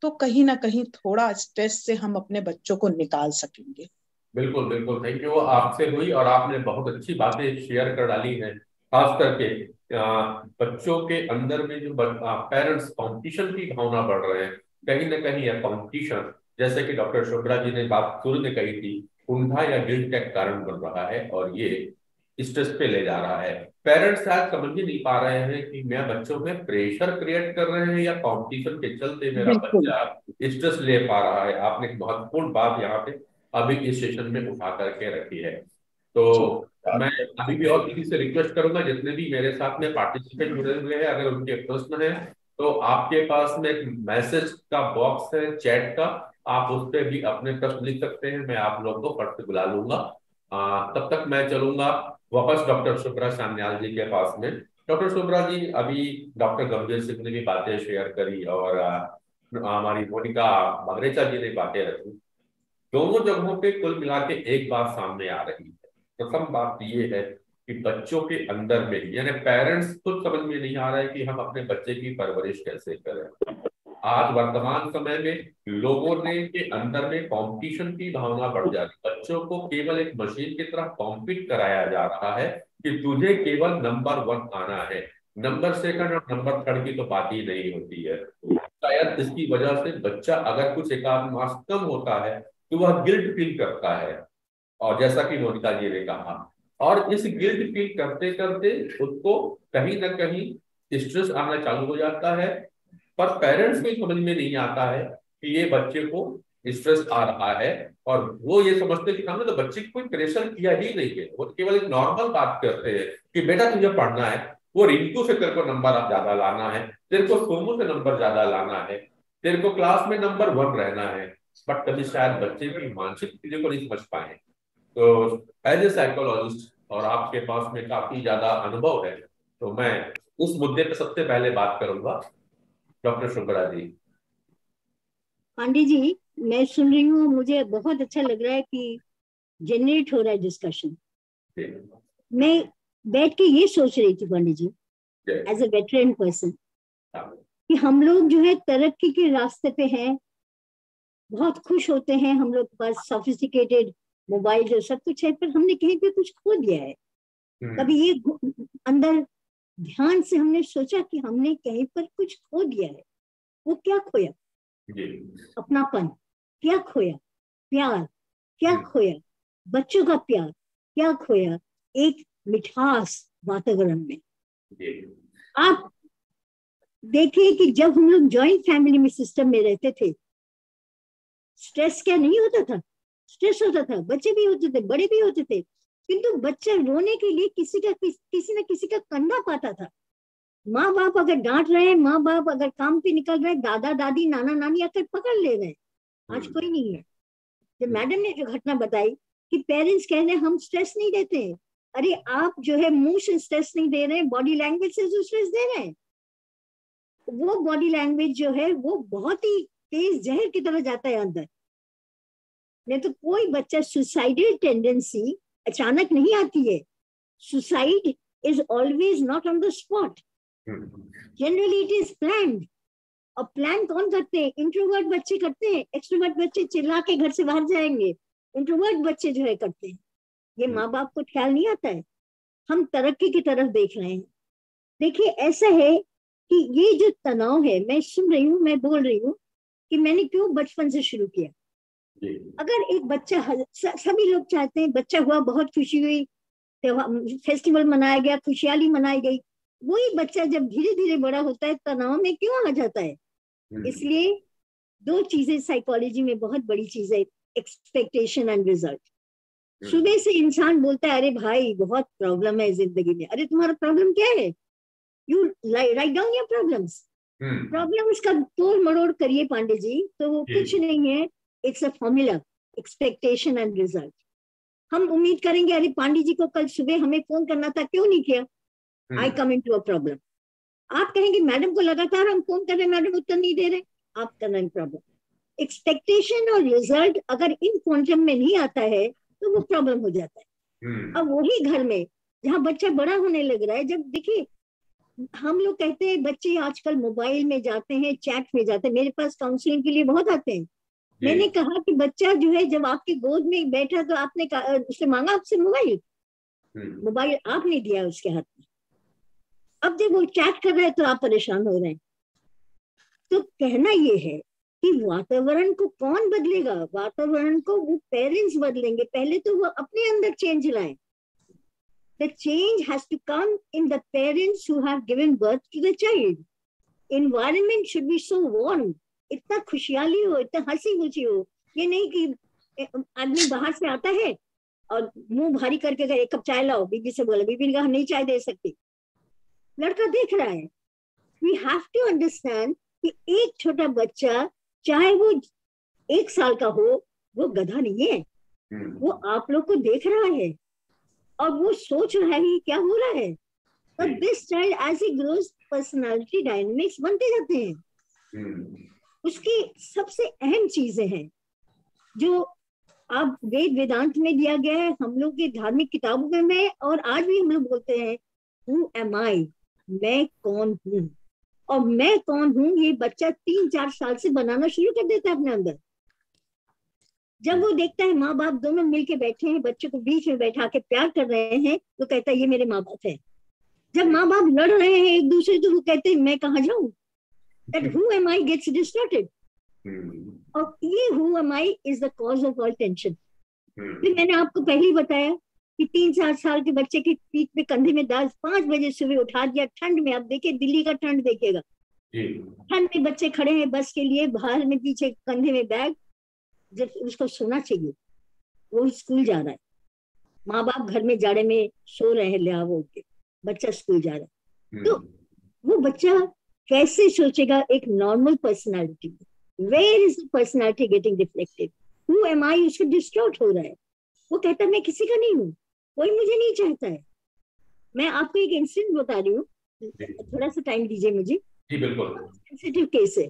तो कहीं ना कहीं थोड़ा स्ट्रेस से हम अपने बच्चों को निकाल सकेंगे। बिल्कुल बिल्कुल। थैंक यू आपसे हुई और आपने बहुत अच्छी बातें शेयर कर डाली है। खास करके बच्चों के अंदर में जो पेरेंट्स कंपटीशन की भावना बढ़ रहे हैं। कहीं ना कहीं यह कॉम्पिटिशन जैसे कि डॉक्टर शुभ्रा जी ने बात शुरू में कही थी कुंठा या गिल्ट का कारण बन रहा है और ये स्ट्रेस पे ले जा रहा है। पेरेंट्स शायद समझ ही नहीं पा रहे हैं कि मैं बच्चों में प्रेशर क्रिएट कर रहे हैं या कंपटीशन के चलते मेरा बच्चा स्ट्रेस ले पा रहा है। आपने एक महत्वपूर्ण बात यहाँ पे अभी इस सेशन में उठा करके रखी है। तो मैं अभी भी और किसी से रिक्वेस्ट करूँगा जितने भी मेरे साथ में पार्टिसिपेट जुड़े हुए हैं अगर उनके प्रश्न है तो आपके पास में एक मैसेज का बॉक्स है चैट का। आप उस पर भी अपने प्रश्न लिख सकते हैं मैं आप लोगों को पढ़ बुला लूँगा। आ, तब तक मैं चलूँगा वापस डॉक्टर शुभ्रा सान्याल जी के पास में। डॉक्टर शुभ्रा जी अभी डॉक्टर गंभीर सिंह ने भी बातें शेयर करी और हमारी मोनिका मगरेचा जी ने बातें रखी। दोनों जगहों पे कुल मिला के एक बात सामने आ रही है। प्रथम तो बात ये है कि बच्चों के अंदर में यानी पेरेंट्स खुद समझ में नहीं आ रहा है कि हम अपने बच्चे की परवरिश कैसे करें। आज वर्तमान समय में लोगों ने के अंदर में कंपटीशन की भावना बढ़ जाती बच्चों को केवल एक मशीन की तरह कॉम्पीट कराया जा रहा है कि तुझे केवल नंबर वन आना है। नंबर सेकंड और नंबर थर्ड की तो बात ही नहीं होती है। शायद इसकी वजह से बच्चा अगर कुछ एक मार्क्स कम होता है तो वह गिल्ट फील करता है। और जैसा कि मोनिका जी ने कहा और इस गिल्ट फील करते करते उसको कहीं ना कहीं स्ट्रेस आना चालू हो जाता है। पर पेरेंट्स को समझ में नहीं आता है कि ये बच्चे को स्ट्रेस आ रहा है और वो ये समझते कि हमने तो बच्चे को कोई प्रेशर किया ही नहीं है। वो केवल एक नॉर्मल बात करते हैं कि बेटा तुझे पढ़ना है, वो रिंकू से तेरे को नंबर ज़्यादा लाना है, तेरे को सोमू से नंबर ज़्यादा लाना है, तेरे को क्लास में नंबर वन रहना है। बट कभी शायद बच्चे की मानसिक चीज़ों को नहीं समझ पाए। तो एज ए साइकोलॉजिस्ट और आपके पास में काफ़ी ज़्यादा अनुभव है तो मैं उस मुद्दे पे सबसे पहले बात करूँगा डॉक्टर शुभ्रा जी। पांडे जी मैं सुन रही हूँ मुझे बहुत अच्छा लग रहा है कि जनरेट हो रहा है डिस्कशन मैं बैठ के ये सोच रही थी Pandey ji as a veteran person कि हम लोग जो है तरक्की के रास्ते पे हैं बहुत खुश होते हैं हम लोग के पास सोफिस्टिकेटेड मोबाइल जो सब कुछ है पर हमने कहीं पे कुछ खो दिया है। हम्म। कभी ये अंदर ध्यान से हमने सोचा कि हमने कहीं पर कुछ खो दिया है। वो क्या खोया? अपनापन। क्या खोया? प्यार। क्या हम्म। खोया? बच्चों का प्यार। क्या खोया? एक मिठास वातावरण में। आप देखिए कि जब हम लोग ज्वाइंट फैमिली में सिस्टम में रहते थे स्ट्रेस क्या नहीं होता था? स्ट्रेस होता था बच्चे भी होते थे बड़े भी होते थे किंतु बच्चा रोने के लिए किसी का किस, किसी न किसी का कंधा पाता था। माँ बाप अगर डांट रहे हैं माँ बाप अगर काम पे निकल रहे हैं दादा दादी नाना नानी आकर पकड़ ले रहे हैं। आज हम्म। कोई नहीं है। जब मैडम ने जो घटना बताई कि पेरेंट्स कह रहे हैं हम स्ट्रेस नहीं देते हैं। अरे आप जो है मुँह से स्ट्रेस नहीं दे रहे हैं बॉडी लैंग्वेज से जो स्ट्रेस दे रहे हैं। वो बॉडी लैंग्वेज जो है वो बहुत ही तेज जहर की तरह जाता है अंदर। नहीं तो कोई बच्चा सुसाइडल टेंडेंसी अचानक नहीं आती है। Suicide is always not on the spot. Generally it is plan और प्लान कौन करते हैं? इंट्रोवर्ट बच्चे करते हैं। एक्सट्रोवर्ट बच्चे चिल्ला के घर से बाहर जाएँगे। इंट्रोवर्ट बच्चे जो है करते हैं। ये माँ बाप को ख्याल नहीं आता है। हम तरक्की की तरफ़ देख रहे हैं। देखिए ऐसा है कि ये जो तनाव है मैं सुन रही हूँ मैं बोल रही हूँ कि मैंने क्यों बचपन से शुरू किया? अगर एक बच्चा सभी लोग चाहते हैं बच्चा हुआ बहुत खुशी हुई फेस्टिवल मनाया गया खुशहाली मनाई गई वही बच्चा जब धीरे धीरे बड़ा होता है तनाव में क्यों आ जाता है? हम्म। इसलिए दो चीज़ें साइकोलॉजी में बहुत बड़ी चीज़ है एक्सपेक्टेशन एंड रिज़ल्ट। सुबह से इंसान बोलता है अरे भाई बहुत प्रॉब्लम है ज़िंदगी में। अरे तुम्हारा प्रॉब्लम क्या है? You write down your problems. Problems का तोड़ मरोड़ करिए पांडे जी तो वो कुछ नहीं है। It's a formula expectation and result हम उम्मीद करेंगे अरे पांडे जी को कल सुबह हमें फ़ोन करना था क्यों नहीं किया? आई। कम इन टू अ प्रॉब्लम आप कहेंगे मैडम को लगातार हम फ़ोन कर रहे हैं मैडम उत्तर नहीं दे रहे. आप करना प्रॉब्लम एक्सपेक्टेशन और रिज़ल्ट अगर इन क्वांटम में नहीं आता है तो वो प्रॉब्लम हो जाता है। हम्म। अब वही घर में जहाँ बच्चा बड़ा होने लग रहा है जब देखिए हम लोग कहते हैं बच्चे आजकल मोबाइल में जाते हैं चैट में जाते हैं। मेरे पास काउंसलिंग के लिए बहुत आते हैं। मैंने कहा कि बच्चा जो है जब आपके गोद में बैठा तो आपने कहा उससे मांगा आपसे मोबाइल? हम्म। मोबाइल आपने दिया उसके हाथ में। अब जब वो चैट कर रहा है तो आप परेशान हो रहे हैं। तो कहना ये है कि वातावरण को कौन बदलेगा? वातावरण को वो पेरेंट्स बदलेंगे। पहले तो वो अपने अंदर चेंज लाए। The change has to come in the parents who have given birth to the child. Environment should be so warm इतना खुशहाली हो इतना हँसी खुशी हो। ये नहीं कि आदमी बाहर से आता है और मुँह भारी करके अगर एक कप चाय लाओ बीबी से बोला बीबी ने कहा नहीं चाय दे सकती। लड़का देख रहा है। वी हैव टू अंडरस्टैंड कि एक छोटा बच्चा चाहे वो एक साल का हो वो गधा नहीं है। हम्म। वो आप लोग को देख रहा है और वो सोच रहा है कि क्या हो रहा है। और this child as he grows personality dynamics बनते जाते हैं। हम्म। उसकी सबसे अहम चीज़ें हैं, जो आप वेद वेदांत में दिया गया है। हम लोग के धार्मिक किताबों में और आज भी हम लोग बोलते हैं हु एम आई मैं कौन हूँ? और मैं कौन हूँ, ये बच्चा तीन चार साल से बनाना शुरू कर देता है अपने अंदर। जब वो देखता है माँ बाप दोनों मिलके बैठे हैं, बच्चे को बीच में बैठा के प्यार कर रहे हैं तो कहता है, ये मेरे माँ बाप है। जब माँ बाप लड़ रहे हैं एक दूसरे तो वो कहते हैं, मैं कहाँ जाऊँ? That who am I gets distorted. हम्म। और ये who am I is the cause of all tension. हम्म। फिर मैंने आपको पहले ही बताया कि तीन चार साल के बच्चे के पीठ पे कंधे में दाग पाँच बजे सुबह उठा दिया ठंड में आप देखिए दिल्ली का ठंड देखिएगा जी ठंड में बच्चे खड़े हैं बस के लिए बाहर में पीछे कंधे में बैग जब उसको सोना चाहिए वो स्कूल जा रहा है माँ बाप घर में जाड़े में सो रहे हैं लिया वो के बच्चा स्कूल जा रहा है तो हम्म। वो बच्चा कैसे सोचेगा एक normal personality where is the personality getting reflected who am I उसको डिस्टॉर्ट हो रहा है। वो कहता है मैं किसी का नहीं हूँ। कोई मुझे नहीं चाहता है। मैं आपको एक इंसिडेंट बता रही हूँ। थोड़ा सा टाइम दीजिए मुझे। बिल्कुल। सेंसिटिव केस है।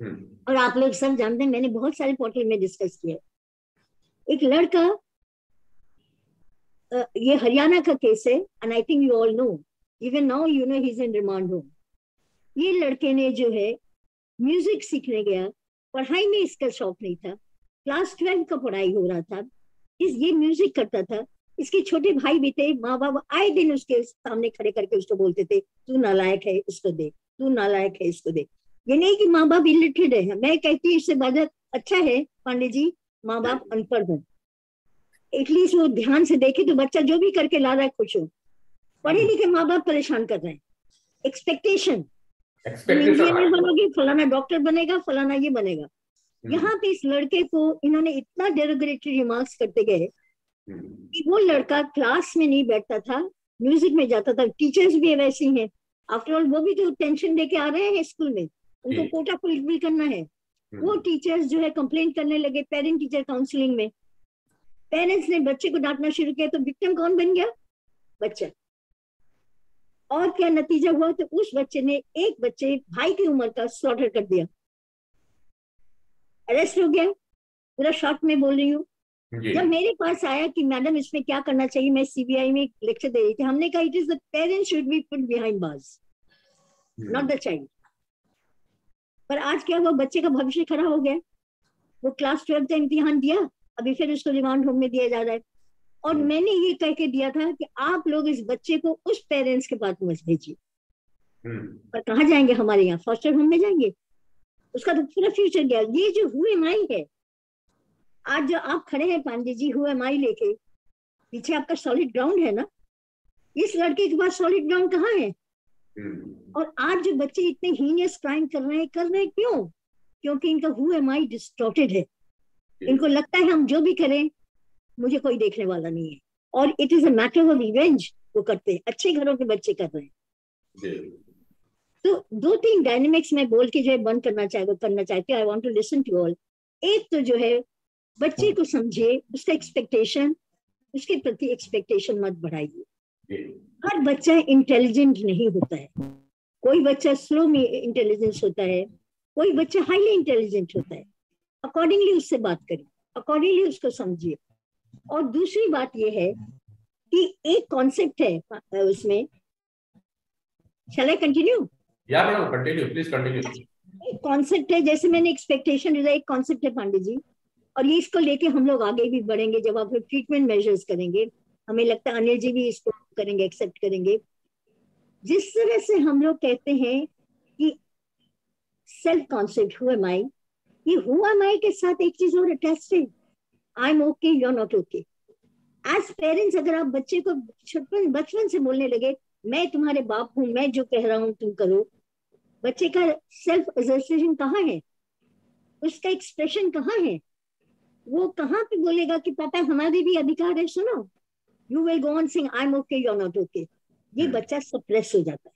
हम्म। और आप लोग सब जानते हैं मैंने बहुत सारे पोर्टल में डिस्कस किया है। एक लड़का ये हरियाणा का केस है and I think you all know even now you know he is in remand home ये लड़के ने जो है म्यूज़िक सीखने गया, पढ़ाई में इसका शौक नहीं था। क्लास ट्वेल्व का पढ़ाई हो रहा था। इस, ये म्यूज़िक करता था। इसके छोटे भाई भी थे माँ बाप आए दिन उसके सामने खड़े करके उसको बोलते थे, तू नालायक है, इसको दे। तू नालायक है, इसको दे। ये नहीं कि माँ बाप इलिटरेट है। मैं कहती हूँ, इससे बदत अच्छा है, पांडे जी माँ बाप अनपढ़ हो। एटलीस्ट वो ध्यान से देखे तो बच्चा जो भी करके ला रहा है, खुश हो। पढ़े लिखे माँ बाप परेशान कर रहे हैं। एक्सपेक्टेशन इंजीनियर बनोगे फलाना डॉक्टर बनेगा फलाना ये बनेगा। हम्म, यहाँ पे इस लड़के को इन्होंने इतना रिमार्क्स करते गए हम्म, कि वो लड़का क्लास में नहीं बैठता था म्यूज़िक में जाता था। टीचर्स भी वैसे ही हैं। आफ्टर ऑल वो भी तो टेंशन लेके आ रहे हैं स्कूल में। उनको जी। कोटा फुलफिल करना है। वो टीचर्स जो है कंप्लेंट करने लगे पेरेंट टीचर काउंसलिंग में। पेरेंट्स ने बच्चे को डांटना शुरू किया तो विक्टिम कौन बन गया? बच्चा। और क्या नतीजा हुआ तो उस बच्चे ने एक बच्चे भाई की उम्र का स्लॉटर कर दिया। अरेस्ट हो गया। पूरा शॉर्ट में बोल रही हूँ। जब मेरे पास आया कि मैडम इसमें क्या करना चाहिए मैं सीबीआई में लेक्चर दे रही थी हमने कहा it is the parents should be put behind bars not the child पर आज क्या हुआ बच्चे का भविष्य खराब हो गया। वो क्लास ट्वेल्थ का इम्तिहान दिया अभी फिर उसको रिमांड होम में दिया जा रहा है। और हम्म। मैंने ये कह के दिया था कि आप लोग इस बच्चे को उस पेरेंट्स के पास मत भेजिए। हम्म, पर कहाँ जाएँगे हमारे यहाँ? फॉस्टर होम में जाएँगे? उसका तो पूरा फ्यूचर गया। ये जो हुए माई है? आज जो आप खड़े हैं पांडे जी हुए माई लेके? पीछे आपका सॉलिड ग्राउंड है ना? इस लड़के के पास सॉलिड ग्राउंड कहाँ है? हम्म, और आज जो बच्चे इतने हीनियस क्राइम कर रहे हैं कर रहे हैं क्यों? क्योंकि इनका हु एम आई डिस्टॉर्टेड है। इनको लगता है हम जो भी करें मुझे कोई देखने वाला नहीं है। और it is a matter of revenge वो करते हैं। अच्छे घरों के बच्चे कर रहे हैं। तो दो तीन डायनेमिक्स में बोल के जो है बंद करना चाहे करना चाहती हूँ। I want to listen to all एक तो जो है बच्चे को समझिए उसका एक्सपेक्टेशन उसके प्रति एक्सपेक्टेशन मत बढ़ाइए। हर बच्चा इंटेलिजेंट नहीं होता है। कोई बच्चा स्लो में इंटेलिजेंस होता है कोई बच्चा हाईली इंटेलिजेंट होता है। अकॉर्डिंगली उससे बात करिए। अकॉर्डिंगली उसको समझिए। और दूसरी बात यह है कि एक कॉन्सेप्ट है उसमें। शैल आई कंटिन्यू या मैडम कंटिन्यू प्लीज़ कंटिन्यू एक कॉन्सेप्ट है जैसे मैंने एक्सपेक्टेशन एक कॉन्सेप्ट है पांडे जी। और ये इसको लेके हम लोग आगे भी बढ़ेंगे जब आप लोग ट्रीटमेंट मेजर्स करेंगे। हमें लगता है अनिल जी भी इसको करेंगे एक्सेप्ट करेंगे। जिस तरह से हम लोग कहते हैं कि self concept who am I ये हु एम आई के साथ एक चीज़ और अटैच है। I am okay you are not okay as parents अगर आप बच्चे को छुटपन बचपन से बोलने लगे मैं तुम्हारे बाप हूँ मैं जो कह रहा हूँ तुम करो। बच्चे का सेल्फ एसोसिएशन कहाँ है? उसका एक्सप्रेशन कहाँ है? वो कहाँ पे बोलेगा कि पापा हमारे भी अधिकार है सुनो। You will go on sing I am okay you are not okay ये हम्म। बच्चा सप्रेस हो जाता है।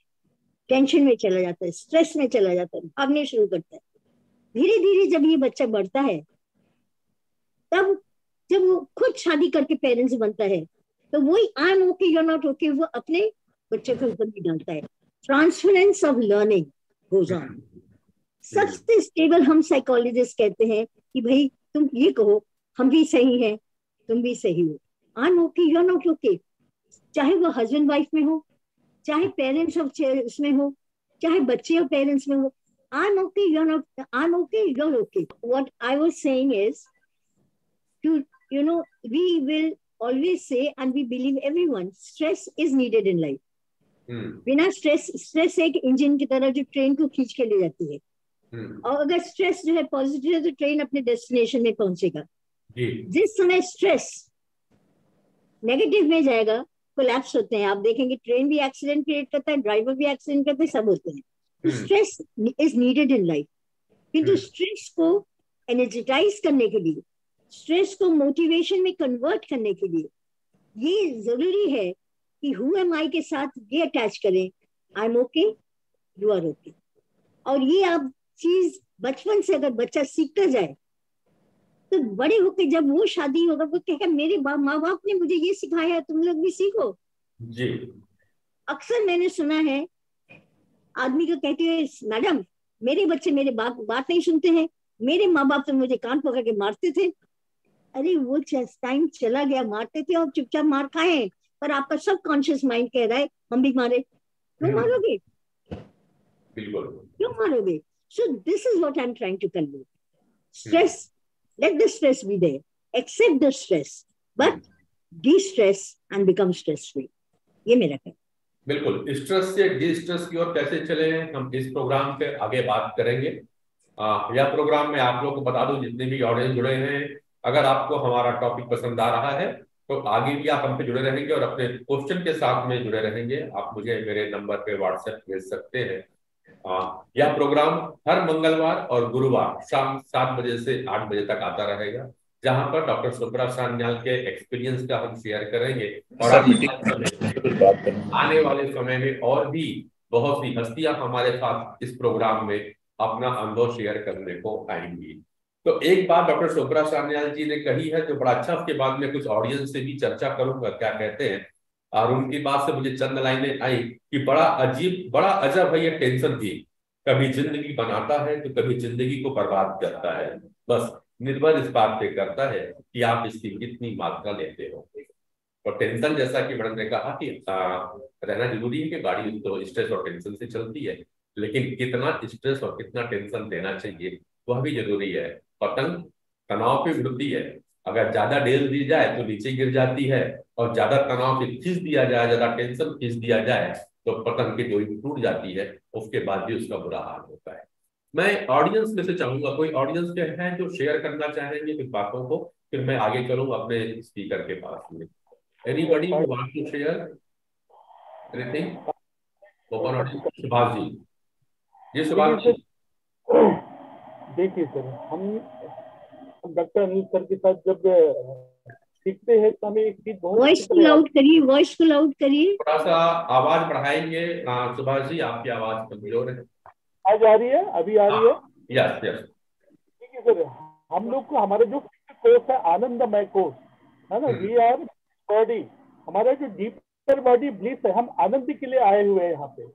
टेंशन में चला जाता है स्ट्रेस में चला जाता है भागने शुरू करता है। धीरे धीरे जब ये बच्चा बढ़ता है तब जब वो खुद शादी करके पेरेंट्स बनता है तो वही I am okay you not okay वो अपने बच्चे के ऊपर भी डालता है। Transference of learning goes on सबसे स्टेबल हम साइकोलॉजिस्ट कहते हैं कि भाई, तुम ये कहो, हम भी सही हैं, तुम भी सही हो। I am okay you are not okay चाहे वो हस्बैंड वाइफ में हो, चाहे पेरेंट्स ऑफ़ उसमें हो, चाहे बच्चे और पेरेंट्स में हो I am okay you are not I am okay you are okay what I was saying is to you know we will always say and we believe everyone stress is needed in life. Hmm, बिना स्ट्रेस स्ट्रेस एक इंजन की तरह जो ट्रेन को खींच के ले जाती है। हम्म, और अगर स्ट्रेस जो है पॉजिटिव है तो ट्रेन अपने डेस्टिनेशन में पहुंचेगा। जिस समय स्ट्रेस नेगेटिव में जाएगा कोलैप्स होते हैं। आप देखेंगे ट्रेन भी एक्सीडेंट क्रिएट करता है ड्राइवर भी एक्सीडेंट करते हैं सब होते हैं। Stress is needed in life किंतु। स्ट्रेस को एनर्जेटाइज करने के लिए स्ट्रेस को मोटिवेशन में कन्वर्ट करने के लिए ये ज़रूरी है कि हु एम आई के साथ ये अटैच करें। I am okay you are okay और ये आप चीज़ बचपन से अगर बच्चा सीखता जाए तो बड़े होकर जब वो शादी होगा वो कहेगा मेरे माँ बाप ने मुझे ये सिखाया है तुम लोग भी सीखो। जी। अक्सर मैंने सुना है आदमी को कहते हैं मैडम मेरे बच्चे मेरे बाप बात नहीं सुनते हैं। मेरे माँ बाप तो मुझे कान पकड़ के मारते थे। अरे वो टाइम चला गया मारते थे और चुपचाप मार खाए पर आपका सब कॉन्शियस माइंड कह रहा है हम भी मारे। क्यों हम्म। मारोगे? बिल्कुल। क्यों मारोगे? So this is what I am trying to convey stress let the stress be there accept the stress but the stress and become stress free ये मेरा कहना बिल्कुल। स्ट्रेस से डी स्ट्रेस की ओर कैसे चले हम इस प्रोग्राम पे आगे बात करेंगे। आ, यह प्रोग्राम में आप लोग को बता दूँ जितने भी ऑडियंस जुड़े हैं अगर आपको हमारा टॉपिक पसंद आ रहा है तो आगे भी आप हम पे जुड़े रहेंगे और अपने क्वेश्चन के साथ में जुड़े रहेंगे। आप मुझे मेरे नंबर पे व्हाट्सएप भेज सकते हैं। यह प्रोग्राम हर मंगलवार और गुरुवार शाम सात बजे से आठ बजे तक आता रहेगा जहाँ पर डॉक्टर सुब्रा सान्याल के एक्सपीरियंस का हम शेयर करेंगे। और आने वाले समय में और भी बहुत सी हस्तियाँ हमारे साथ इस प्रोग्राम में अपना अनुभव शेयर करने को आएँगी। तो एक बात डॉक्टर सुब्रा सान्याल जी ने कही है जो बड़ा अच्छा उसके बाद में कुछ ऑडियंस से भी चर्चा करूँगा क्या कहते हैं। और उनकी बात से मुझे चंद लाइनें आई कि बड़ा अजीब बड़ा अजब है ये टेंशन भी। कभी ज़िंदगी बनाता है तो कभी ज़िंदगी को बर्बाद करता है। बस निर्भर इस बात पे करता है कि आप इसकी कितनी मात्रा लेते हो। और टेंशन जैसा कि मैडम ने कहा कि आ, रहना ज़रूरी है कि गाड़ी तो स्ट्रेस और टेंशन से चलती है लेकिन कितना स्ट्रेस और कितना टेंशन देना चाहिए वह भी ज़रूरी है। पतंग तनाव पे उड़ती है। अगर ज़्यादा डेल दी जाए तो नीचे गिर जाती है और ज़्यादा तनाव से खींच दिया जाए, ज़्यादा टेंशन खींच दिया जाए तो पतंग की डोरी टूट जाती है, उसके बाद भी उसका बुरा हाल होता है। मैं ऑडियंस में से चाहूँगा, कोई ऑडियंस के हैं जो शेयर करना चाहेंगे कुछ बातों को, फिर मैं आगे करूँ अपने स्पीकर के पास में। Anybody who want to share anything open audience Subhash ji. जी, सुभाष जी। देखिए सर हम डॉक्टर अनिल सर के साथ जब सीखते हैं तो हमें एक चीज़ बहुत वॉइस को लाउड करिए वॉइस को लाउड करिए। थोड़ा सा आवाज़ बढ़ाएँगे। सुभाष जी आपकी आवाज़ कमज़ोर है। आज आ रही है? अभी आ रही है? यस यस ठीक है सर हम लोग को हमारे जो कोर्स है आनंदमय कोर्स है ना? वी आर बॉडी हमारा जो डीपर बॉडी ब्लिस है हम आनंद के लिए आए हुए हैं यहाँ पे।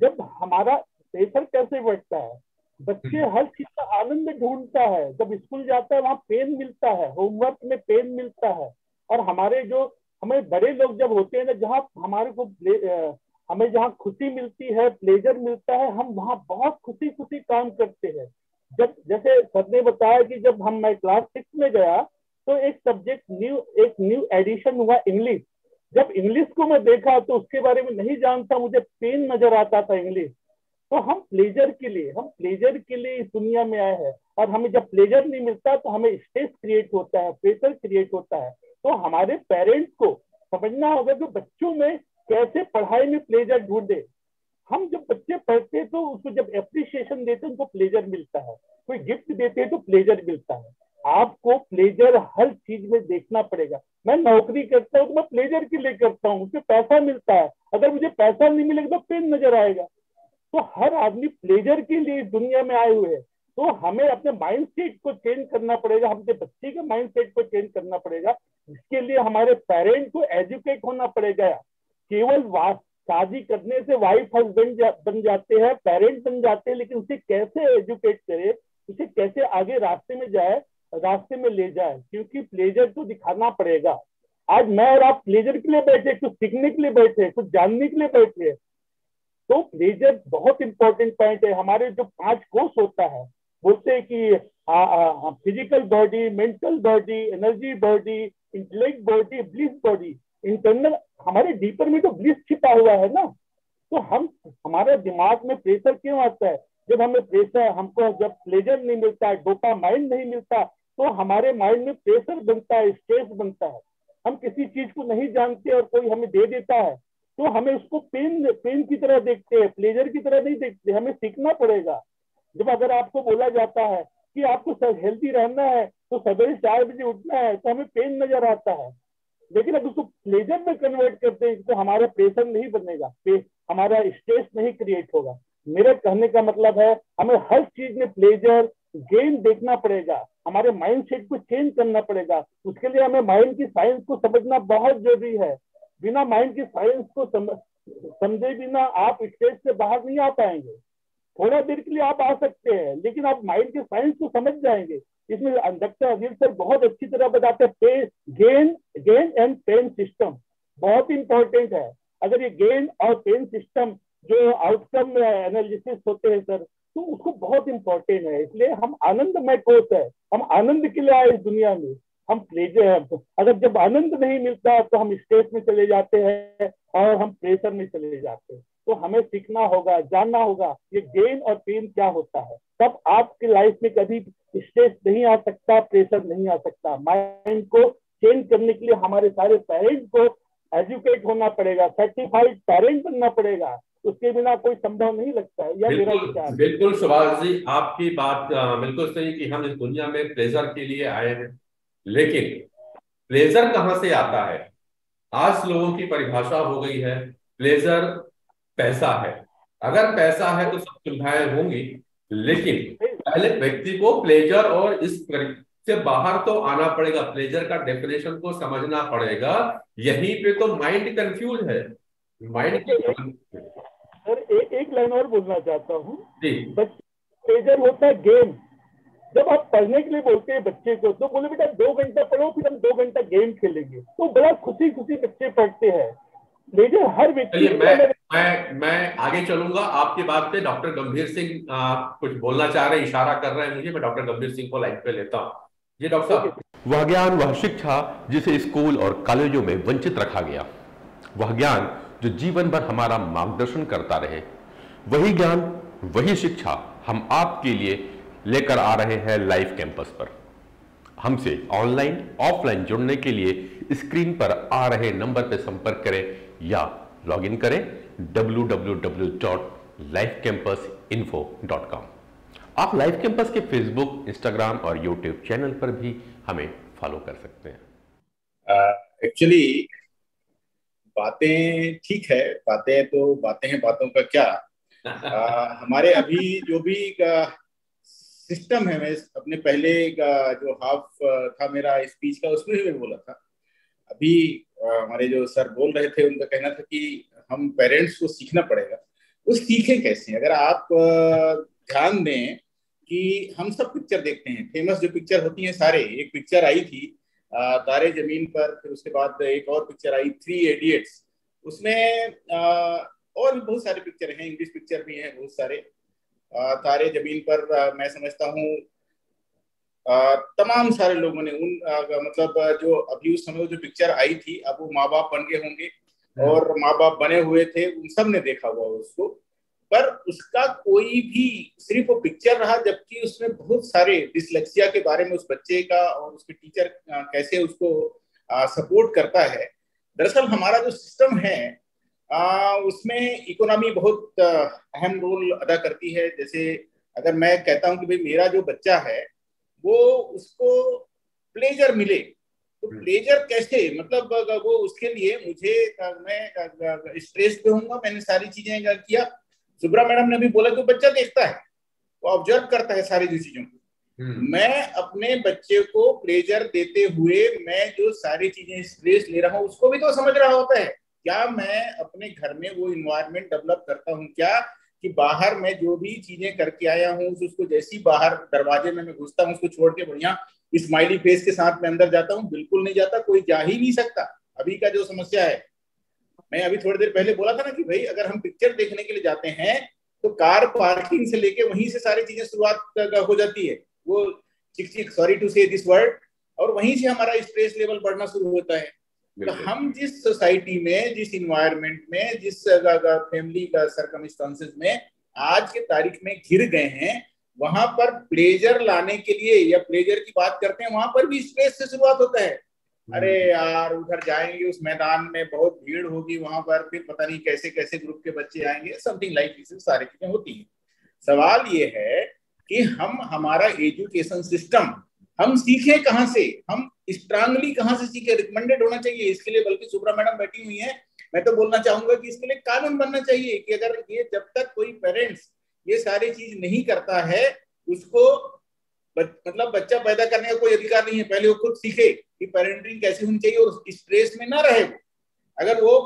जब हमारा प्रेशर कैसे बढ़ता है बच्चे हर चीज़ का आनंद ढूंढता है। जब स्कूल जाता है वहाँ पेन मिलता है होमवर्क में पेन मिलता है। और हमारे जो हमें बड़े लोग जब होते हैं ना जहाँ हमारे को हमें जहाँ खुशी मिलती है प्लेजर मिलता है हम वहाँ बहुत खुशी खुशी काम करते हैं। जब जैसे सर ने बताया कि जब हम मैं क्लास सिक्स में गया तो एक सब्जेक्ट न्यू एक न्यू एडिशन हुआ इंग्लिश जब इंग्लिश को मैं देखा तो उसके बारे में नहीं जानता मुझे पेन नज़र आता था इंग्लिश तो हम प्लेजर के लिए, हम प्लेजर के लिए इस दुनिया में आए हैं। और हमें जब प्लेजर नहीं मिलता तो हमें स्ट्रेस क्रिएट होता है प्रेशर क्रिएट होता है। तो हमारे पेरेंट्स को समझना होगा कि बच्चों में कैसे पढ़ाई में प्लेजर ढूंढे। हम जब बच्चे पढ़ते तो उसको जब एप्रिसिएशन देते उनको प्लेजर मिलता है। कोई गिफ्ट देते हैं तो प्लेजर मिलता है। आपको प्लेजर हर चीज़ में देखना पड़ेगा। मैं नौकरी करता हूँ तो मैं प्लेजर के लिए करता हूँ उससे पैसा मिलता है। अगर मुझे पैसा नहीं मिलेगा तो पेन नज़र आएगा। तो हर आदमी प्लेजर के लिए दुनिया में आए हुए हैं। तो हमें अपने माइंड सेट को चेंज करना पड़ेगा, अपने बच्चे के माइंड सेट को चेंज करना पड़ेगा। इसके लिए हमारे पेरेंट को एजुकेट होना पड़ेगा। केवल शादी करने से वाइफ हस्बैंड बन जाते हैं पेरेंट बन जाते हैं, लेकिन उसे कैसे एजुकेट करे? उसे कैसे आगे रास्ते में जाए, रास्ते में ले जाए? क्योंकि प्लेजर तो दिखाना पड़ेगा। आज मैं और आप प्लेजर के लिए बैठे कुछ सीखने के लिए बैठे कुछ जानने के लिए बैठे तो प्लेजर बहुत इंपॉर्टेंट पॉइंट है। हमारे जो पाँच कोर्स होता है, बोलते हैं कि physical body mental body energy body intellect body bliss body internal हमारे डीपर में तो ब्लिस छिपा हुआ है ना? तो हम, हमारे दिमाग में प्रेशर क्यों आता है? जब हमें प्रेशर हमको जब प्लेजर नहीं मिलता डोपा माइंड नहीं मिलता तो हमारे माइंड में प्रेशर बनता है स्ट्रेस बनता है। हम किसी चीज़ को नहीं जानते और कोई हमें दे देता है। तो हमें उसको पेन पेन की तरह देखते हैं प्लेजर की तरह नहीं देखते, हमें सीखना पड़ेगा। जब अगर आपको बोला जाता है कि आपको हेल्थी रहना है तो सवेरे चार बजे उठना है तो हमें पेन नज़र आता है। लेकिन अब उसको प्लेजर में कन्वर्ट करते हैं तो हमारा प्रेशर नहीं बनेगा हमारा स्ट्रेस नहीं क्रिएट होगा। मेरे कहने का मतलब है, हमें हर चीज़ में प्लेजर गेन देखना पड़ेगा, हमारे माइंड सेट को चेंज करना पड़ेगा। उसके लिए हमें माइंड की साइंस को समझना बहुत ज़रूरी है। बिना माइंड की साइंस को समझे बिना आप स्टेज से बाहर नहीं आ पाएँगे। थोड़ा देर के लिए आप आ सकते हैं, लेकिन आप माइंड की साइंस को समझ जाएँगे। इसमें डॉक्टर अजील सर बहुत अच्छी तरह बताते हैं gain gain and pain system बहुत इंपॉर्टेंट है। अगर ये गेन और पेन सिस्टम जो आउटकम एनालिसिस होते हैं सर तो उसको बहुत इंपॉर्टेंट है। इसलिए हम आनंद आनंदमय कोर्स है। हम आनंद के लिए आए इस दुनिया में। हम प्लेजर है अगर जब आनंद नहीं मिलता तो हम स्ट्रेस में चले जाते हैं और हम प्रेशर में चले जाते हैं। तो हमें सीखना होगा जानना होगा ये गेन और पेन क्या होता है। तब आपकी लाइफ में कभी स्ट्रेस नहीं आ सकता प्रेशर नहीं आ सकता। माइंड को चेंज करने के लिए हमारे सारे पेरेंट को एजुकेट होना पड़ेगा सर्टिफाइड पेरेंट बनना पड़ेगा। उसके बिना कोई संभव नहीं लगता है यह मेरा बिल्कुल विचार बिल्कुल सुभाष जी आपकी बात बिल्कुल सही कि हम इस दुनिया में प्लेजर के लिए आए हैं। लेकिन प्लेजर कहाँ से आता है? आज लोगों की परिभाषा हो गई है प्लेजर पैसा है। अगर पैसा है तो सब सुविधाएँ होंगी लेकिन पहले व्यक्ति को प्लेजर और इस से बाहर तो आना पड़ेगा। प्लेजर का डेफिनेशन को समझना पड़ेगा। यहीं पे तो माइंड कंफ्यूज है। माइंड और एक एक लाइन और बोलना चाहता हूँ। जी। प्लेजर होता है गेम जब आप पढ़ने के लिए बोलते हैं बच्चे को तो बोले बेटा दो घंटा पढ़ो फिर हम दो घंटा गेम खेलेंगे। तो बड़ा खुशी खुशी बच्चे पढ़ते हैं। प्लेजर हर व्यक्ति मैं मैं मैं आगे चलूँगा। आपकी बात पे डॉक्टर गंभीर सिंह कुछ बोलना चाह रहे हैं इशारा कर रहे हैं मुझे मैं डॉक्टर गंभीर सिंह को लाइन पे लेता हूँ। जी डॉक्टर साहब। वह ज्ञान वह शिक्षा जिसे स्कूल और कॉलेजों में वंचित रखा गया। वह ज्ञान जो जीवन भर हमारा मार्गदर्शन करता रहे। वही ज्ञान वही शिक्षा हम आपके लिए लेकर आ रहे हैं लाइव कैंपस पर। हमसे ऑनलाइन ऑफलाइन जुड़ने के लिए स्क्रीन पर आ रहे नंबर पर संपर्क करें या लॉगिन करें www.lifecampusinfo.com आप लाइव कैंपस के फेसबुक इंस्टाग्राम और यूट्यूब चैनल पर भी हमें फॉलो कर सकते हैं। एक्चुअली बातें ठीक है बातें तो बातें हैं बातों का क्या? आ, हमारे अभी जो भी सिस्टम है, मैं अपने पहले का जो हाफ़ था मेरा स्पीच का, उसमें भी मैं बोला था। अभी हमारे जो सर बोल रहे थे, उनका कहना था कि हम पेरेंट्स को सीखना पड़ेगा। वो सीखें कैसे? अगर आप ध्यान दें कि हम सब पिक्चर देखते हैं। फ़ेमस जो पिक्चर होती हैं सारे, एक पिक्चर आई थी तारे ज़मीन पर, फिर उसके बाद एक और पिक्चर आई थ्री एडियट्स उसमें और बहुत सारे पिक्चर हैं इंग्लिश पिक्चर भी हैं, बहुत सारे। तारे ज़मीन पर मैं समझता हूँ तमाम सारे लोगों ने उन मतलब जो अभी उस समय जो पिक्चर आई थी अब वो माँ बाप बन गए होंगे और माँ बाप बने हुए थे उन सबने देखा हुआ उसको। पर उसका कोई भी सिर्फ़ वो पिक्चर रहा जबकि उसमें बहुत सारे डिसलेक्सिया के बारे में उस बच्चे का और उसके टीचर कैसे उसको सपोर्ट करता है। दरअसल हमारा जो सिस्टम है आ, उसमें इकोनॉमी बहुत अहम रोल अदा करती है। जैसे अगर मैं कहता हूँ कि भाई मेरा जो बच्चा है वो उसको प्लेजर मिले तो प्लेजर कैसे? मतलब वो उसके लिए मुझे मैं स्ट्रेस पे हूँ मैंने सारी चीज़ें किया। सुब्रा मैडम ने भी बोला कि बच्चा देखता है वो ऑब्ज़र्व करता है सारी चीज़ों को। मैं अपने बच्चे को प्लेजर देते हुए मैं जो सारी चीज़ें स्ट्रेस ले रहा हूँ उसको भी तो समझ रहा होता है। क्या मैं अपने घर में वो इन्वायरमेंट डेवलप करता हूँ? क्या कि बाहर मैं जो भी चीज़ें करके आया हूँ उसको जैसी बाहर दरवाजे में मैं घुसता हूँ, उसको छोड़ के बढ़िया स्माइली फेस के साथ मैं अंदर जाता हूँ, बिल्कुल नहीं जाता, कोई जा ही नहीं सकता। अभी का जो समस्या है, मैं अभी थोड़ी देर पहले बोला था ना कि भाई, अगर हम पिक्चर देखने के लिए जाते हैं तो कार पार्किंग से लेके वहीं से सारी चीज़ें शुरुआत हो जाती है। वो sorry to say this word और वहीं से हमारा स्ट्रेस लेवल बढ़ना शुरू होता है। तो हम जिस सोसाइटी में जिस इन्वायरमेंट में जिस फैमिली का सरकमस्टांसेस में आज के तारीख में घिर गए हैं वहाँ पर प्लेजर लाने के लिए या प्लेजर की बात करते हैं वहाँ पर भी स्ट्रेस से शुरुआत होता है। अरे यार उधर जाएँगे उस मैदान में बहुत भीड़ होगी वहाँ पर फिर पता नहीं कैसे कैसे ग्रुप के बच्चे आएँगे समथिंग लाइक दिस सारी चीज़ें होती हैं। सवाल ये है कि हम हमारा एजुकेशन सिस्टम हम सीखे कहाँ से? हम स्ट्रांगली कहाँ से सीखे? रिकमेंडेड होना चाहिए इसके लिए बल्कि सुब्रा मैडम बैठी हुई है। मैं तो बोलना चाहूँगा कि इसके लिए कानून बनना चाहिए कि अगर ये जब तक कोई पेरेंट्स ये सारी चीज़ नहीं करता है उसको बच, मतलब बच्चा पैदा करने का कोई अधिकार नहीं है। पहले वो खुद सीखे कि पेरेंटिंग कैसे होनी चाहिए और स्ट्रेस में ना रहे अगर वो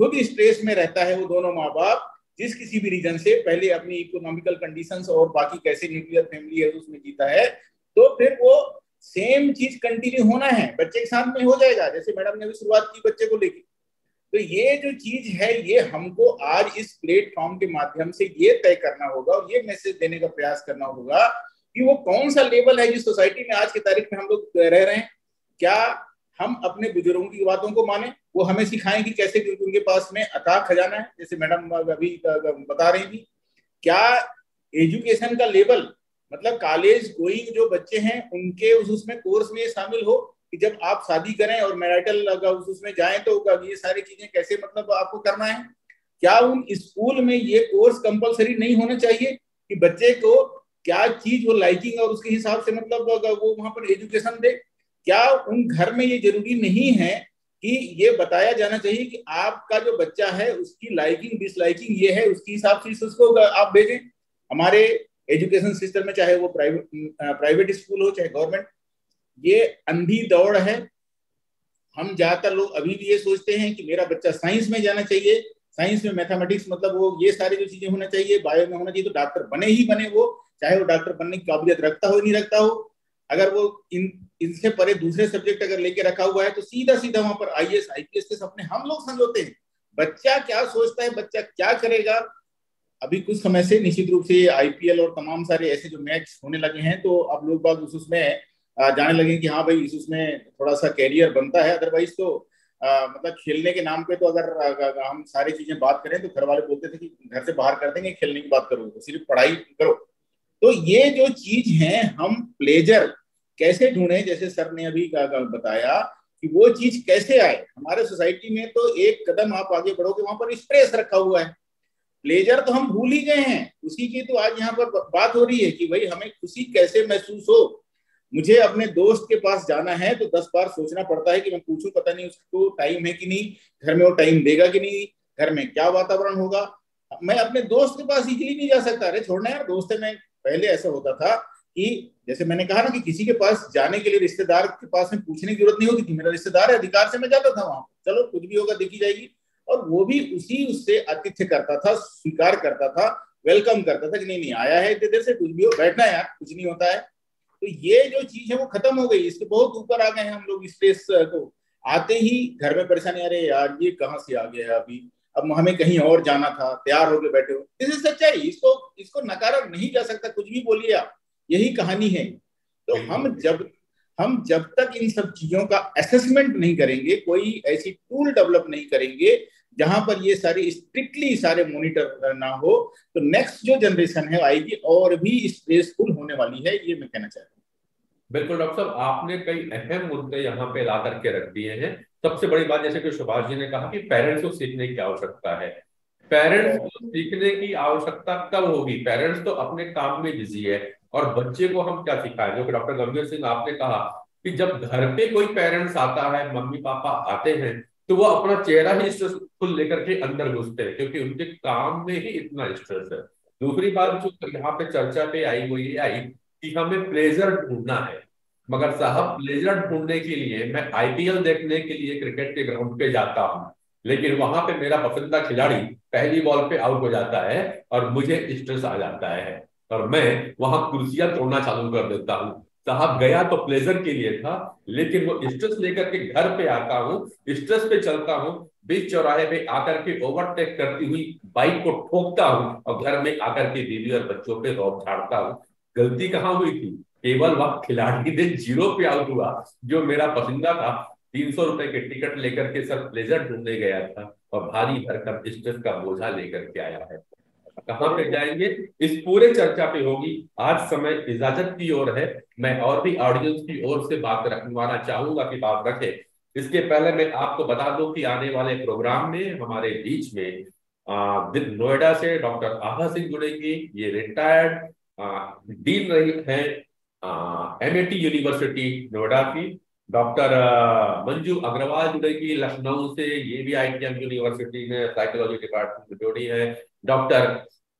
खुद स्ट्रेस में रहता है वो दोनों माँ बाप जिस किसी भी रीजन से पहले अपनी इकोनॉमिकल कंडीशंस और बाकी कैसे न्यूक्लियर फैमिली है उसमें जीता है तो फिर वो सेम चीज़ कंटिन्यू होना है, बच्चे के साथ में हो जाएगा, जैसे मैडम ने भी शुरुआत की बच्चे को लेके। तो ये जो चीज़ है, ये हमको आज इस प्लेटफॉर्म के माध्यम से ये तय करना होगा और ये मैसेज देने का प्रयास करना होगा कि वो कौन सा लेवल है जिस सोसाइटी में आज की तारीख में हम लोग रह रहे हैं। क्या हम अपने बुज़ुर्गों की बातों को माने? वो हमें सिखाएँ कि कैसे उनके पास में अथाह खजाना है, जैसे मैडम अभी बता रही थी। क्या एजुकेशन का लेवल मतलब कॉलेज गोइंग जो बच्चे हैं, उनके उस उसमें कोर्स में शामिल हो कि जब आप शादी करें और मैरिटल उसमें जाएँ तो ये सारी चीज़ें कैसे मतलब आपको करना है? क्या उन स्कूल में ये कोर्स कंपलसरी नहीं होना चाहिए कि बच्चे को क्या चीज़ वो लाइकिंग और उसके हिसाब से मतलब वो वहाँ पर एजुकेशन दे? क्या उन घर में ये ज़रूरी नहीं है कि ये बताया जाना चाहिए कि आपका जो बच्चा है, उसकी लाइकिंग डिसलाइकिंग ये है, उसके हिसाब से उसको आप भेजें। हमारे एजुकेशन सिस्टम में, चाहे वो प्राइवेट प्राइवेट स्कूल हो, चाहे गवर्नमेंट, ये अंधी दौड़ है। हम ज़्यादातर लोग अभी भी ये सोचते हैं कि मेरा बच्चा साइंस में जाना चाहिए। साइंस में मैथमेटिक्स मतलब वो, ये सारी जो चीज़ें होना चाहिए, बायो में होना चाहिए तो डॉक्टर बने ही बने वो, चाहे वो डॉक्टर बनने की काबिलियत रखता हो, नहीं रखता हो। अगर वो इन, इनसे परे दूसरे सब्जेक्ट अगर लेके रखा हुआ है तो सीधा सीधा वहाँ पर I S I P S के सपने हम लोग समझौते हैं। बच्चा क्या सोचता है, बच्चा क्या करेगा? अभी कुछ समय से निश्चित रूप से आईपीएल और तमाम सारे ऐसे जो मैच होने लगे हैं तो अब लोग बाग उस उसमें जाने लगे कि हाँ भाई इस उसमें थोड़ा सा कैरियर बनता है। अदरवाइज़ तो आ, मतलब खेलने के नाम पे तो अगर, हम सारी चीज़ें बात करें तो घर वाले बोलते थे कि घर से बाहर कर देंगे खेलने की बात करो तो सिर्फ़ पढ़ाई करो। तो ये जो चीज़ है हम प्लेजर कैसे ढूंढे? जैसे सर ने अभी बताया कि वो चीज़ कैसे आए? हमारे सोसाइटी में तो एक कदम आप आगे बढ़ोगे वहाँ पर स्ट्रेस रखा हुआ है। प्लेजर तो हम भूल ही गए हैं। उसी की तो आज यहाँ पर बात हो रही है कि भाई हमें खुशी कैसे महसूस हो? मुझे अपने दोस्त के पास जाना है तो दस बार सोचना पड़ता है कि मैं पूछूँ, पता नहीं उसको टाइम है कि नहीं, घर में वो टाइम देगा कि नहीं, घर में क्या वातावरण होगा? मैं अपने दोस्त के पास इजिली नहीं जा सकता। अरे छोड़ना यार, दोस्त है, मैं पहले ऐसा होता था कि जैसे मैंने कहा ना कि किसी के पास जाने के लिए रिश्तेदार के पास में पूछने की ज़रूरत नहीं होती थी। मेरा रिश्तेदार है, अधिकार से मैं जाता था वहाँ चलो, कुछ भी होगा, देखी जाएगी। और वो भी उसी उससे आतिथ्य करता था स्वीकार करता था वेलकम करता था कि नहीं नहीं आया है इतने देर से कुछ भी हो बैठना है यार कुछ नहीं होता है। तो ये जो चीज़ है वो खत्म हो गई इसके बहुत ऊपर आ गए हैं हम लोग स्पेस को। आते ही घर में परेशानी अरे यार ये कहाँ से आ गया है अभी? अब हमें कहीं और जाना था तैयार होकर बैठे हो। इस सच्चाई इसको इसको नकारा नहीं जा सकता कुछ भी बोलिए आप यही कहानी है। तो हम जब हम जब तक इन सब चीज़ों का असेसमेंट नहीं करेंगे कोई ऐसी टूल डेवलप नहीं करेंगे जहाँ पर ये सारी स्ट्रिक्टली सारे मॉनिटर ना हो तो नेक्स्ट जो जनरेशन है, आएगी, और भी स्ट्रेसफुल होने वाली है, ये मैं कहना चाहता हूँ। बिल्कुल, डॉक्टर साहब, आपने कई अहम मुद्दे यहाँ पे ला करके रख दिए हैं। सबसे बड़ी बात, जैसे कि सुभाष जी ने कहा कि पेरेंट्स को सीखने की आवश्यकता है। पेरेंट्स को सीखने की आवश्यकता कब होगी? पेरेंट्स तो अपने काम में बिज़ी है, और बच्चे को हम क्या सिखाएँ? जो कि डॉक्टर गंभीर सिंह आपने कहा कि जब घर पे कोई पेरेंट्स आता है मम्मी पापा आते हैं तो वो अपना चेहरा ही स्ट्रेसफुल लेकर के अंदर घुसते हैं, क्योंकि उनके काम में ही इतना स्ट्रेस है। दूसरी बात जो यहाँ पे चर्चा पे आई, वो ये आई कि हमें प्लेजर ढूंढना है। मगर साहब प्लेजर ढूँढने के लिए, मैं आईपीएल देखने के लिए क्रिकेट के ग्राउंड पे जाता हूँ, लेकिन वहाँ पे मेरा पसंदीदा खिलाड़ी पहली बॉल पे आउट हो जाता है और मुझे स्ट्रेस आ जाता है। और मैं वहाँ कुर्सियाँ तोड़ना चालू कर देता हूँ। साहब गया तो प्लेजर के लिए था, लेकिन वो स्ट्रेस लेकर के घर पे आता हूँ स्ट्रेस पे चलता हूँ, बीच चौराहे पे आकर के ओवरटेक करती हुई बाइक को ठोकता हूँ और घर में आकर के बीवी और बच्चों पे रौब झाड़ता हूँ। गलती कहाँ हुई थी? केवल वह खिलाड़ी ने ज़ीरो पे आउट हुआ, जो मेरा पसंदा था। तीन सौ रुपए के टिकट लेकर के सर प्लेजर ढूँढने गया था और भारी भरकम स्ट्रेस का बोझा लेकर के आया है। कहाँ पे जाएँगे? इस पूरे चर्चा पे होगी। आज समय इजाज़त की ओर है। मैं और भी ऑडियंस की ओर से बात रखवाना चाहूँगा कि बात रखे। इसके पहले मैं आपको बता दूँ कि आने वाले प्रोग्राम में, हमारे बीच में नोएडा से डॉक्टर आभा सिंह जुड़ेंगी। ये रिटायर्ड डीन रही है एमएटी यूनिवर्सिटी नोएडा की। डॉक्टर मंजू अग्रवाल जुड़ेगी लखनऊ से। ये भी आई यूनिवर्सिटी में साइकोलॉजी डिपार्टमेंट में जुड़ी है। डॉक्टर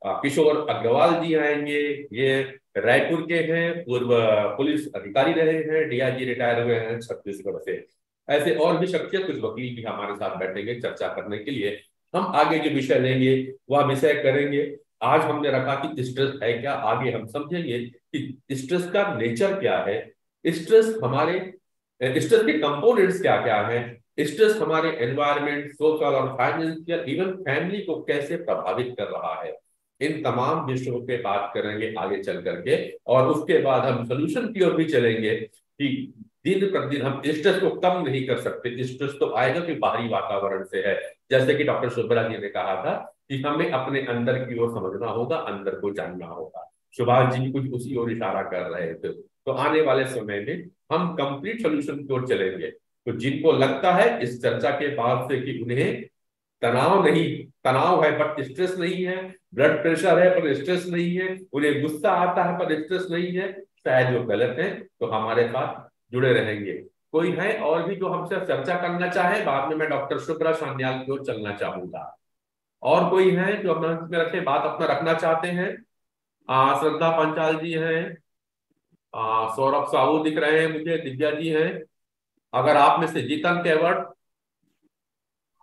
किशोर अग्रवाल जी आएँगे। ये रायपुर के हैं, पूर्व पुलिस अधिकारी रहे हैं डीआईजी रिटायर हुए हैं छत्तीसगढ़ से। ऐसे और भी शख्सियत, कुछ वकील भी हमारे साथ बैठेंगे चर्चा करने के लिए। हम आगे जो विषय लेंगे, वह विषय करेंगे, आज हमने रखा कि स्ट्रेस है क्या? आगे हम समझेंगे कि स्ट्रेस का नेचर क्या है। स्ट्रेस हमारे, स्ट्रेस के कंपोनेंट्स क्या क्या है? स्ट्रेस हमारे एनवायरमेंट सोशल और फाइनेंशियल, इवन फैमिली को कैसे प्रभावित कर रहा है? इन तमाम विषयों पे बात करेंगे, आगे चल करके। और उसके बाद हम सोल्यूशन की ओर भी चलेंगे कि दिन प्रतिदिन हम स्ट्रेस को कम नहीं कर सकते। स्ट्रेस तो आएगा कि बाहरी वातावरण से है। जैसे कि डॉक्टर सुब्रा जी ने कहा था कि हमें अपने अंदर की ओर समझना होगा, अंदर को जानना होगा। सुभाष जी कुछ उसी ओर इशारा कर रहे थे। तो आने वाले समय में हम कंप्लीट सोल्यूशन की ओर चलेंगे। तो जिनको लगता है इस चर्चा के बाद से कि उन्हें तनाव नहीं, तनाव है बट स्ट्रेस नहीं है ब्लड प्रेशर है पर स्ट्रेस नहीं है, उन्हें गुस्सा आता है पर स्ट्रेस नहीं है, शायद वो गलत है तो हमारे साथ जुड़े रहेंगे। कोई है और भी जो हमसे चर्चा करना चाहे, बाद में मैं डॉक्टर शुभ्रा सान्याल की ओर चलना चाहूँगा। और कोई है जो अपना रखे, बात अपना रखना चाहते हैं? श्रद्धा पंचाल जी हैं। सौरभ साहू दिख रहे हैं मुझे, दिव्या जी हैं। अगर आप में से जीतन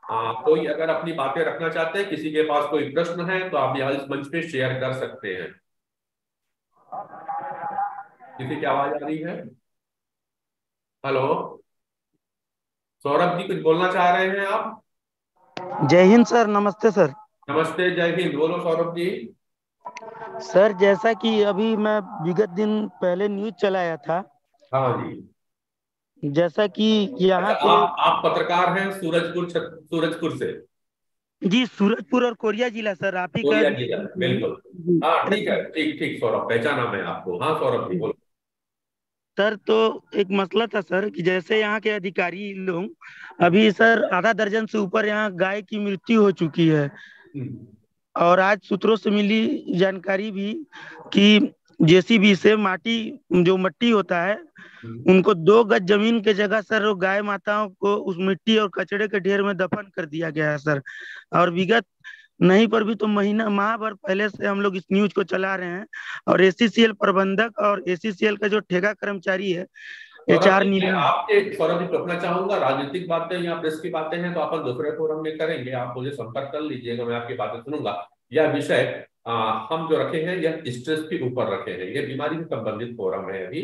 केवट कोई अगर अपनी बातें रखना चाहते हैं किसी के पास कोई प्रश्न है तो आप यहाँ इस मंच पे शेयर कर सकते हैं। किसी की आवाज़ आ रही है? हेलो सौरभ जी कुछ बोलना चाह रहे हैं आप? जय हिंद सर नमस्ते सर। नमस्ते जय हिंद। बोलो सौरभ जी। सर जैसा कि अभी मैं विगत दिन पहले न्यूज़ चलाया था हाँ जी। जैसा कि यहाँ अच्छा, आप, आप पत्रकार हैं सूरजपुर सूरजपुर से? जी सूरजपुर और कोरिया जिला सर आप ही कोरिया जिला बिल्कुल। हाँ ठीक है ठीक ठीक सौरभ पहचाना मैं आपको। हाँ सौरभ जी बोलो। सर तो एक मसला था सर कि जैसे यहाँ के अधिकारी लोग अभी सर आधा दर्जन से ऊपर यहाँ गाय की मृत्यु हो चुकी है। हम्म। और आज सूत्रों से मिली जानकारी भी कि जेसीबी से माटी जो मट्टी होता है। उनको दो गज ज़मीन के जगह सर वो गाय माताओं को उस मिट्टी और कचड़े के ढेर में दफन कर दिया गया है सर। और विगत नहीं पर भी तो महीना माह भर पहले से हम लोग इस न्यूज़ को चला रहे हैं। और एसीसीएल प्रबंधक और एसीसीएल का जो ठेका कर्मचारी है एच आर सौरभ जी चाहूँगा। राजनीतिक बातें या प्रेस की बातें हैं तो अपन दूसरे फोरम में करेंगे। आप मुझे संपर्क कर लीजिएगा मैं आपकी बातें सुनूँगा। यह विषय हम जो रखे हैं यह स्ट्रेस के ऊपर रखे हैं। ये बीमारी से संबंधित फोरम है अभी।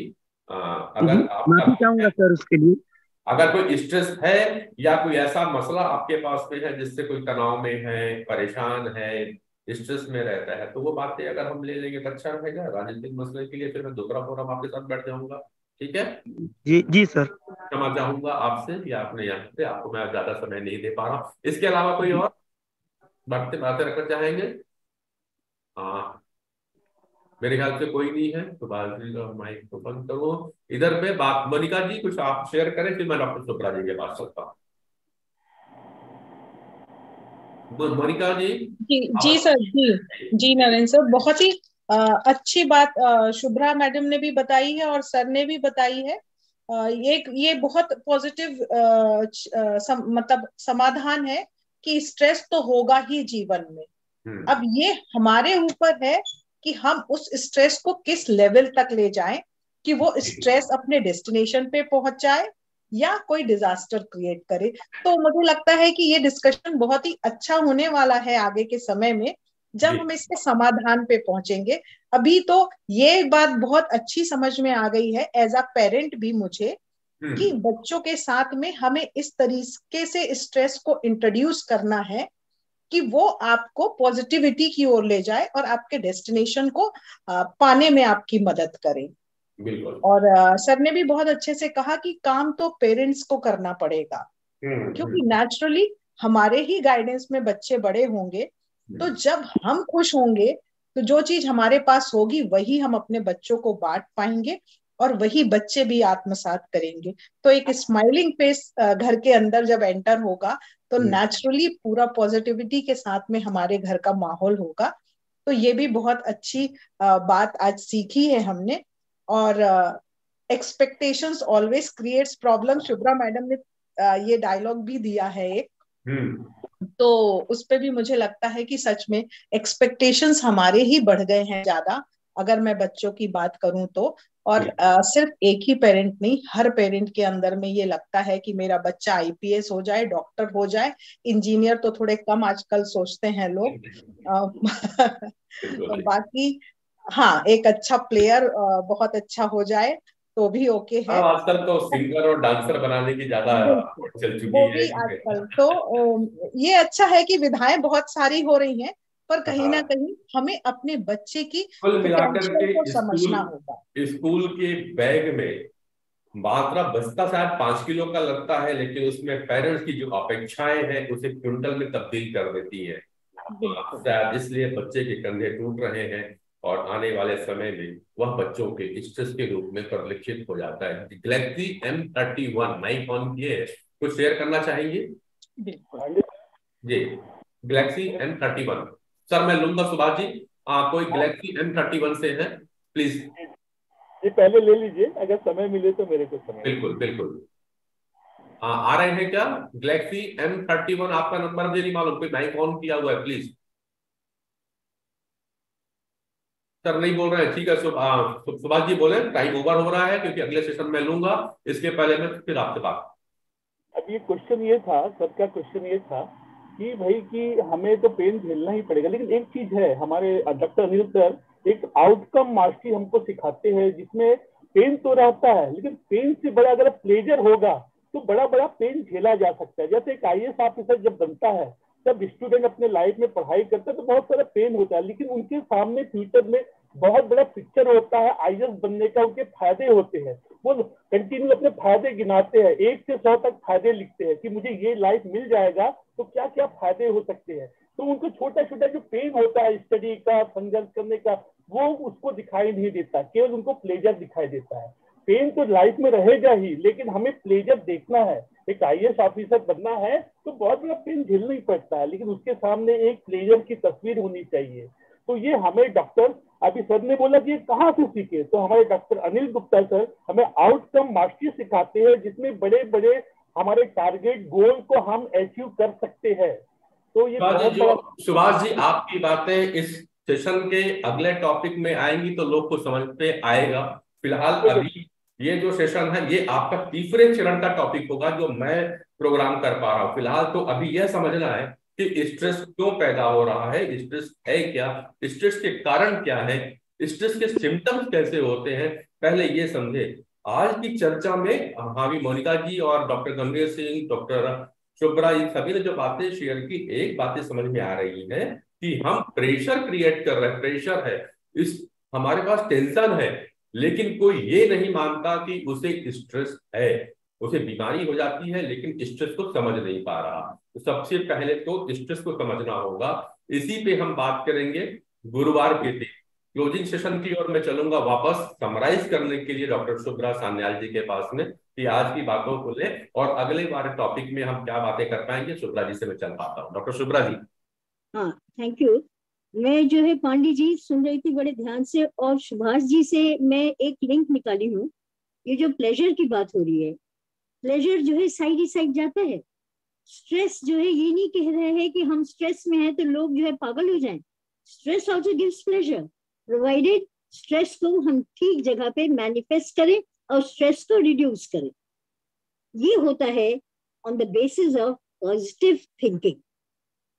अगर आप चाहूँगा सर उसके लिए। अगर कोई स्ट्रेस है या कोई ऐसा मसला आपके पास में है जिससे कोई तनाव में है परेशान है स्ट्रेस में रहता है तो वो बातें अगर हम ले लेंगे तो अच्छा रहेगा। राजनीतिक मसले के लिए फिर मैं दूसरा फोरम आपके साथ बैठ जाऊँगा। ठीक है? जी जी सर। क्षमा चाहूँगा आपसे या अपने यहाँ से आपको मैं ज़्यादा समय नहीं दे पा रहा हूँ। इसके अलावा कोई और बातें बातें रखना चाहेंगे? हाँ। मेरे ख्याल से कोई नहीं है तो बाजी का माइक को बंद करो। इधर पे बात मनिका जी कुछ आप शेयर करें फिर मैं डॉक्टर चोपड़ा जी के पास सकता हूँ। मनिका जी जी जी सर जी जी नरेंद्र सर बहुत ही आ, अच्छी बात शुभ्रा मैडम ने भी बताई है और सर ने भी बताई है। ये ये बहुत पॉजिटिव सम, मतलब समाधान है कि स्ट्रेस तो होगा ही जीवन में। हम्म। अब ये हमारे ऊपर है कि हम उस स्ट्रेस को किस लेवल तक ले जाएँ कि वो स्ट्रेस अपने डेस्टिनेशन पे पहुँच जाए या कोई डिजास्टर क्रिएट करे। तो मुझे लगता है कि ये डिस्कशन बहुत ही अच्छा होने वाला है आगे के समय में जब हम इसके समाधान पे पहुँचेंगे। अभी तो ये बात बहुत अच्छी समझ में आ गई है एज अ पेरेंट भी मुझे हम्म। कि बच्चों के साथ में हमें इस तरीके से स्ट्रेस को इंट्रोड्यूस करना है। कि वो आपको पॉजिटिविटी की ओर ले जाए और आपके डेस्टिनेशन को पाने में आपकी मदद करे और सर ने भी बहुत अच्छे से कहा कि काम तो पेरेंट्स को करना पड़ेगा हम्म, क्योंकि नेचुरली हम्म। हमारे ही गाइडेंस में बच्चे बड़े होंगे तो हम्म। जब हम खुश होंगे तो जो चीज़ हमारे पास होगी वही हम अपने बच्चों को बांट पाएँगे और वही बच्चे भी आत्मसात करेंगे तो एक स्माइलिंग फेस घर के अंदर जब एंटर होगा तो नेचुरली। पूरा पॉजिटिविटी के साथ में हमारे घर का माहौल होगा। तो ये भी बहुत अच्छी बात आज सीखी है हमने। और expectations always creates problem Shubhra madam ने ये डायलॉग भी दिया है एक। हम्म। तो उस पर भी मुझे लगता है कि सच में एक्सपेक्टेशंस हमारे ही बढ़ गए हैं ज़्यादा। अगर मैं बच्चों की बात करूँ तो। और आ, सिर्फ़ एक ही पेरेंट नहीं हर पेरेंट के अंदर में ये लगता है कि मेरा बच्चा आईपीएस हो जाए डॉक्टर हो जाए इंजीनियर तो थोड़े कम आजकल सोचते हैं लोग। तो बाकी हाँ एक अच्छा प्लेयर बहुत अच्छा हो जाए तो भी ओके है। हाँ, आजकल तो सिंगर और डांसर बनाने की ज़्यादा चल चुकी भी आजकल। तो ये अच्छा है कि विधाएँ बहुत सारी हो रही हैं पर कहीं ना हाँ। कहीं हमें अपने बच्चे की कुल मिलाकर के समझना होगा। स्कूल के बैग में मात्रा बस्ता शायद पाँच किलो का लगता है लेकिन उसमें पेरेंट्स की जो अपेक्षाएँ हैं उसे क्विंटल में तब्दील कर देती है। शायद इसलिए बच्चे के कंधे टूट रहे हैं और आने वाले समय में वह बच्चों के स्ट्रेस के रूप में परिलक्षित हो जाता है। Galaxy M thirty one mike on किए कुछ शेयर करना चाहेंगे? जी Galaxy M thirty one sir मैं लूँगा सुभाष जी। आ, कोई गैलेक्सी एम थर्टी वन से है प्लीज़ ये पहले ले लीजिए अगर समय मिले तो मेरे को समय बिल्कुल बिल्कुल। आ, आ रहे हैं क्या? गैलेक्सी एम थर्टी वन आपका नंबर मुझे नहीं मालूम कोई माइक ऑन किया हुआ है प्लीज़ सर नहीं बोल रहे हैं ठीक है सुभाष जी बोले टाइम ओवर हो रहा है क्योंकि अगले सेशन में लूँगा इसके पहले मैं फिर आपसे बात अब ये क्वेश्चन ये था सबका क्वेश्चन ये था कि भाई कि हमें तो पेन झेलना ही पड़ेगा, लेकिन एक चीज़ है, हमारे डॉक्टर अनिल सर, एक आउटकम मास्टरी हमको सिखाते हैं, जिसमें पेन तो रहता है, लेकिन पेन से बड़ा अगर प्लेजर होगा तो बड़ा बड़ा पेन झेला जा सकता है। जैसे एक आई ऑफिसर जब बनता है जब स्टूडेंट अपने लाइफ में पढ़ाई करता है तो बहुत सारा पेन होता है, लेकिन उनके सामने फ्यूचर में बहुत बड़ा पिक्चर होता है आई बनने का उनके फ़ायदे होते हैं। वो कंटिन्यू अपने फ़ायदे गिनाते हैं, एक से सौ तक फ़ायदे लिखते हैं कि मुझे ये लाइफ मिल जाएगा तो क्या क्या फ़ायदे हो सकते हैं? तो उनको छोटा छोटा जो पेन होता है स्टडी का, संघर्ष करने का, वो उसको दिखाई नहीं देता, केवल उनको प्लेजर दिखाई देता है। पेन तो लाइफ में रहेगा ही, लेकिन हमें प्लेजर देखना है। एक आई ऑफिसर बनना है तो बहुत बड़ा पेन झेलना ही पड़ता है, लेकिन उसके सामने एक प्लेजर की तस्वीर होनी चाहिए। तो ये हमें डॉक्टर अभी सर ने बोला कि कहाँ से सीखे? तो हमारे डॉक्टर अनिल गुप्ता सर हमें आउटकम मास्टरी सिखाते हैं जिसमें बड़े बड़े हमारे टारगेट गोल को हम अचीव कर सकते हैं। तो ये सुभाष जी आपकी बातें इस सेशन के अगले टॉपिक में आएँगी तो लोग को समझ पे आएगा। फ़िलहाल अभी ये जो सेशन है ये आपका तीसरे चरण का टॉपिक होगा जो मैं प्रोग्राम कर पा रहा हूँ। फ़िलहाल तो अभी यह समझना है कि स्ट्रेस क्यों पैदा हो रहा है? स्ट्रेस है क्या? स्ट्रेस के कारण क्या है? स्ट्रेस के सिम्टम्स कैसे होते हैं? पहले ये समझे। आज की चर्चा में हावी मोनिका जी और डॉक्टर गंभीर सिंह, डॉक्टर शुभ्रा, ये सभी ने जो बातें शेयर की, एक बातें समझ में आ रही है कि हम प्रेशर क्रिएट कर रहे हैं। प्रेशर है। इस हमारे पास टेंशन है। लेकिन कोई ये नहीं मानता कि उसे स्ट्रेस है। उसे बीमारी हो जाती है, लेकिन स्ट्रेस को समझ नहीं पा रहा। तो सबसे पहले तो स्ट्रेस को समझना होगा। इसी पे हम बात करेंगे गुरुवार के दिन। क्लोजिंग सेशन की ओर मैं चलूँगा वापस समराइज करने के लिए डॉक्टर शुभ्रा सान्याल जी के पास में कि आज की बातों को ले और अगले बार टॉपिक में हम क्या बातें कर पाएँगे शुभ्रा जी से मैं चल पाता हूँ। डॉक्टर शुभ्रा जी। हाँ थैंक यू मैं जो है पांडे जी सुन रही थी बड़े ध्यान से और सुभाष जी से मैं एक लिंक निकाली हूँ। ये जो प्लेजर की बात हो रही है प्लेजर जो है साइड ही साइड जाता है। स्ट्रेस जो है ये नहीं कह रहे हैं कि हम स्ट्रेस में हैं तो लोग जो है पागल हो जाएँ। Stress also gives pleasure provided stress को हम ठीक जगह पे मैनिफेस्ट करें और स्ट्रेस को रिड्यूस करें। ये होता है on the basis of positive thinking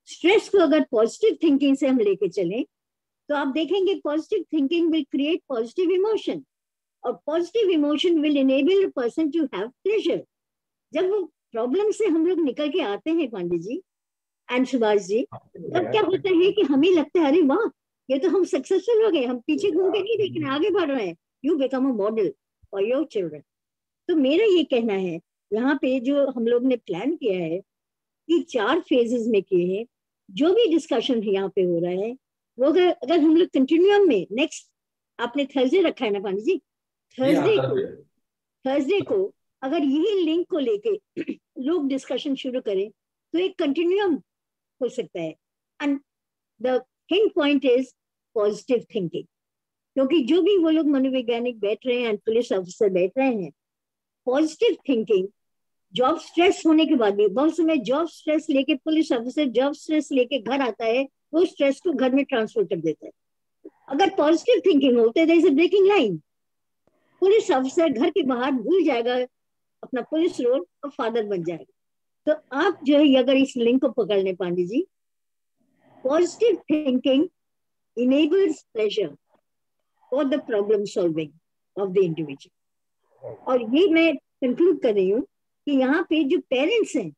stress को अगर पॉजिटिव थिंकिंग से हम लेके चलें तो आप देखेंगे positive thinking will create positive emotion और positive emotion will enable person to have pleasure जब वो प्रॉब्लम से हम लोग निकल के आते हैं पांडे जी एंड सुभाष जी तब क्या होता है कि हमें लगता है अरे वाह ये तो हम सक्सेसफुल हो गए हम पीछे घूम के नहीं देख रहे आगे बढ़ रहे हैं। You become a model for your children तो मेरा ये कहना है यहाँ पे जो हम लोग ने प्लान किया है कि चार फेजेस में किए हैं। जो भी डिस्कशन यहाँ पे हो रहा है वो अगर अगर हम लोग कंटिन्यूम में नेक्स्ट आपने थर्सडे रखा है ना पांडे जी? थर्सडे को थर्सडे को अगर यही लिंक को लेके लोग डिस्कशन शुरू करें तो एक कंटिन्यूम हो सकता है। And the point is positive thinking क्योंकि जो भी वो लोग मनोवैज्ञानिक बैठ रहे हैं पुलिस ऑफिसर बैठ रहे हैं पॉजिटिव थिंकिंग जॉब स्ट्रेस होने के बाद भी, बहुत समय जॉब स्ट्रेस लेके पुलिस ऑफिसर जॉब स्ट्रेस लेके घर आता है, वो स्ट्रेस को घर में ट्रांसफ़र कर देता है। अगर पॉजिटिव थिंकिंग होते ब्रेकिंग लाइन पुलिस ऑफिसर घर के बाहर भूल जाएगा अपना पुलिस रोल और फादर बन जाएगा। तो आप जो है अगर इस लिंक को पकड़ लें Pandey ji positive thinking enables pleasure for the problem solving of the individual और ये मैं कंक्लूड कर रही हूँ कि यहाँ पे जो पेरेंट्स हैं,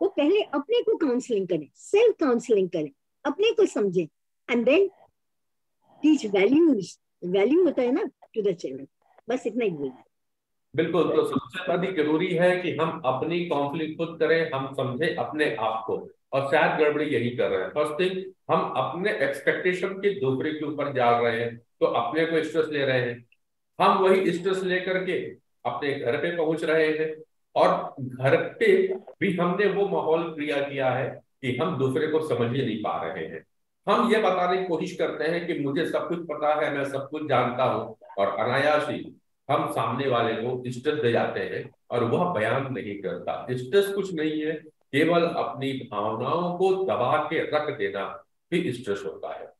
वो पहले अपने को काउंसलिंग करें सेल्फ काउंसलिंग करें, अपने को समझें and then teach values value होता है ना टू द चिल्ड्रन बस इतना ही बोलना बिल्कुल तो सबसे बड़ी ज़रूरी है कि हम अपनी काउंसलिंग खुद करें, हम समझे अपने आप को। और शायद गड़बड़ी यही कर रहे हैं। फ़र्स्ट थिंग हम अपने एक्सपेक्टेशन के दूसरे के ऊपर जा रहे हैं तो अपने को स्ट्रेस ले रहे हैं। हम वही स्ट्रेस लेकर के अपने घर पे पहुँच रहे हैं। और घर पे भी हमने वो माहौल क्रिया किया है कि हम दूसरे को समझ ही नहीं पा रहे हैं। हम ये बताने की कोशिश करते हैं कि मुझे सब कुछ पता है, मैं सब कुछ जानता हूँ। और अनायास ही हम सामने वाले को स्ट्रेस दे जाते हैं और वह बयान नहीं करता। स्ट्रेस कुछ नहीं है, केवल अपनी भावनाओं को दबा के रख देना भी स्ट्रेस होता है।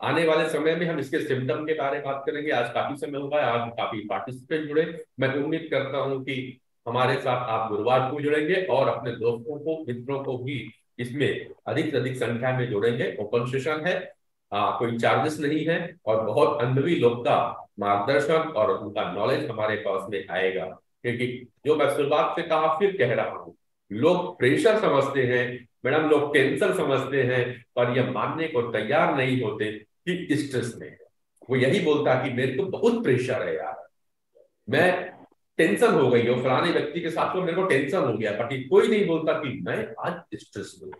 आने वाले समय में हम इसके सिम्टम के बारे में बात करेंगे। आज काफ़ी समय हुआ है आज काफ़ी पार्टिसिपेंट जुड़े। मैं उम्मीद करता हूँ कि हमारे साथ आप गुरुवार को जुड़ेंगे और अपने दोस्तों को, मित्रों को भी इसमें अधिक से अधिक संख्या में जोड़ेंगे। ओपन सेशन है। आ, कोई चार्जेस नहीं है और बहुत अनुभवी लोग का मार्गदर्शन और उनका नॉलेज हमारे पास में आएगा। क्योंकि जो मैं शुरुआत से कहा फिर कह रहा हूँ लोग प्रेशर समझते हैं मैडम लोग टेंशन समझते हैं पर यह मानने को तैयार नहीं होते कि स्ट्रेस में है। वो यही बोलता कि मेरे को बहुत प्रेशर है यार। मैं टेंशन हो गई हो फलाने व्यक्ति के साथ तो मेरे को टेंशन हो गया बाकी कोई नहीं बोलता कि मैं आज स्ट्रेस में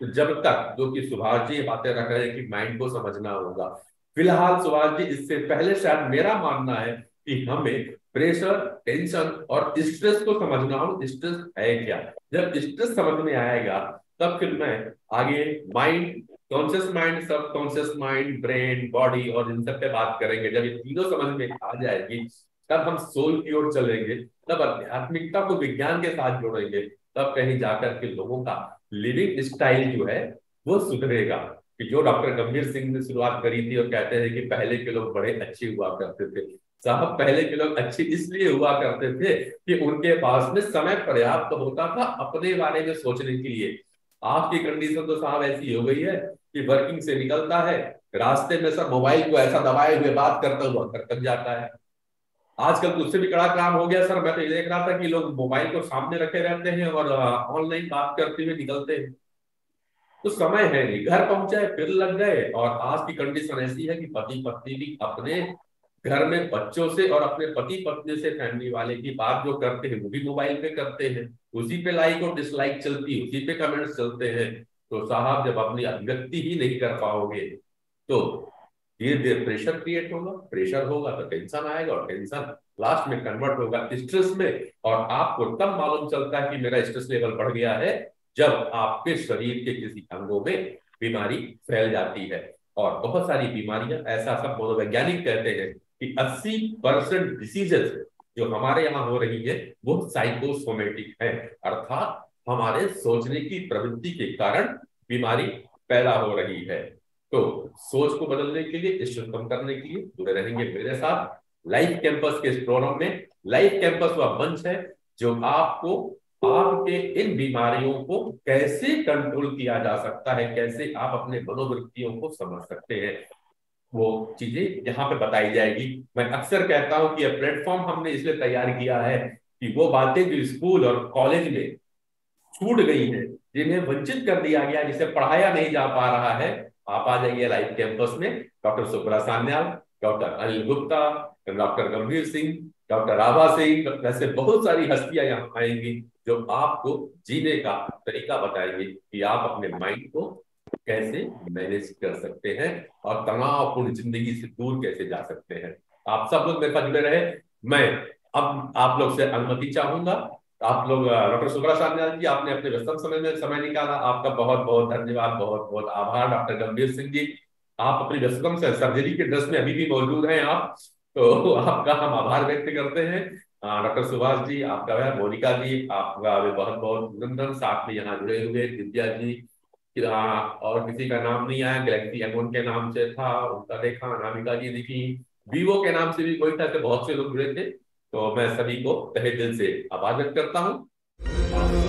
तो जब तक जो कि सुभाष जी बातें रख रहे हैं कि माइंड को समझना होगा। फ़िलहाल सुभाष जी, इससे पहले शायद मेरा मानना है कि हमें प्रेशर टेंशन और स्ट्रेस को समझना हो स्ट्रेस है क्या? जब स्ट्रेस समझ में आएगा, तब फिर मैं आगे mind conscious mind subconscious mind brain body और इन सब पे बात करेंगे। जब ये तीनों समझ में आ जाएगी, तब हम सोल की ओर चलेंगे, तब आध्यात्मिकता को विज्ञान के साथ जोड़ेंगे, तब कहीं जाकर के लोगों का लिविंग स्टाइल जो है, वो सुधरेगा। कि जो डॉक्टर गंभीर सिंह ने शुरुआत करी थी और कहते हैं कि पहले के लोग बड़े अच्छे हुआ करते थे। साहब, पहले के लोग अच्छे इसलिए हुआ करते थे कि उनके पास में समय पर्याप्त तो होता था अपने बारे में सोचने के लिए। आपकी कंडीशन तो साहब ऐसी हो गई है कि वर्किंग से निकलता है, रास्ते में सब मोबाइल को ऐसा दबाए हुए बात करता हुआ घर तक जाता है। आजकल तो उससे भी कड़ा काम हो गया, सर। मैं तो ये देख रहा था कि लोग मोबाइल को सामने रखे रहते हैं और ऑनलाइन बात करते हुए निकलते हैं। तो समय है नहीं। घर पहुँचे फिर लग गए। और आज की कंडीशन ऐसी है कि पति पत्नी भी अपने घर में बच्चों से और अपने पति पत्नी से फैमिली वाले की बात जो करते हैं, वो भी मोबाइल पे करते हैं। उसी पे लाइक और डिसलाइक चलती है उसी पे कमेंट्स चलते हैं। तो साहब, जब अपनी अभिव्यक्ति ही नहीं कर पाओगे तो धीरे प्रेशर क्रिएट होगा प्रेशर होगा तो टेंशन आएगा और टेंशन लास्ट में कन्वर्ट होगा स्ट्रेस में और आपको तब मालूम चलता है कि मेरा स्ट्रेस लेवल बढ़ गया है जब आपके शरीर के किसी अंगों में बीमारी फैल जाती है। और बहुत सारी बीमारियाँ, ऐसा सब मनोवैज्ञानिक कहते हैं कि 80 परसेंट डिसीजेस जो हमारे यहाँ हो रही है, वो साइकोसोमेटिक है। अर्थात हमारे सोचने की प्रवृत्ति के कारण बीमारी पैदा हो रही है। तो सोच को बदलने के लिए स्ट्रेस कम करने के लिए जुड़े रहेंगे मेरे साथ। लाइफ कैंपस के इस प्रोग्राम में लाइफ कैंपस वह मंच है जो आपको आपके इन बीमारियों को कैसे कंट्रोल किया जा सकता है, कैसे आप अपने मनोवृत्तियों को समझ सकते हैं। वो चीज़ें यहाँ पे बताई जाएगी। मैं अक्सर कहता हूँ कि यह प्लेटफॉर्म हमने इसलिए तैयार किया है कि वो बातें जो स्कूल और कॉलेज में छूट गई है, जिन्हें वंचित कर दिया गया, जिसे पढ़ाया नहीं जा पा रहा है आप आ जाइए लाइव कैंपस में doctor Subra Sanyal doctor Anil Gupta doctor Gambhir Singh doctor Rabha Singh, वैसे बहुत सारी हस्तियाँ यहाँ आएँगी जो आपको जीने का तरीका बताएँगे कि आप अपने माइंड को कैसे मैनेज कर सकते हैं और तनावपूर्ण ज़िंदगी से दूर कैसे जा सकते हैं। आप सब लोग मेरे पास जुड़े रहे। मैं अब आप लोग से अनुमति चाहूँगा आप लोग डॉक्टर सुब्रा सान्याल जी, आपने अपने व्यस्तम समय में समय निकाला। आपका बहुत बहुत धन्यवाद बहुत बहुत आभार, डॉक्टर गंभीर सिंह जी। आप अपनी व्यस्तम से, सर्जरी के ड्रेस में अभी भी मौजूद हैं आप तो आपका हम आभार व्यक्त करते हैं। डॉक्टर सुभाष जी, आपका है, मोनिका जी, आपका भी बहुत बहुत अभिनंदन। साथ में यहाँ जुड़े हुए दिव्या जी और किसी का नाम नहीं आया, गैलेक्सी एम के नाम से था, उनका देखा, अनामिका जी दिखी, वीवो के नाम से भी कोई था बहुत से लोग जुड़े थे। तो मैं सभी को तहे दिल से आभार व्यक्त करता हूँ।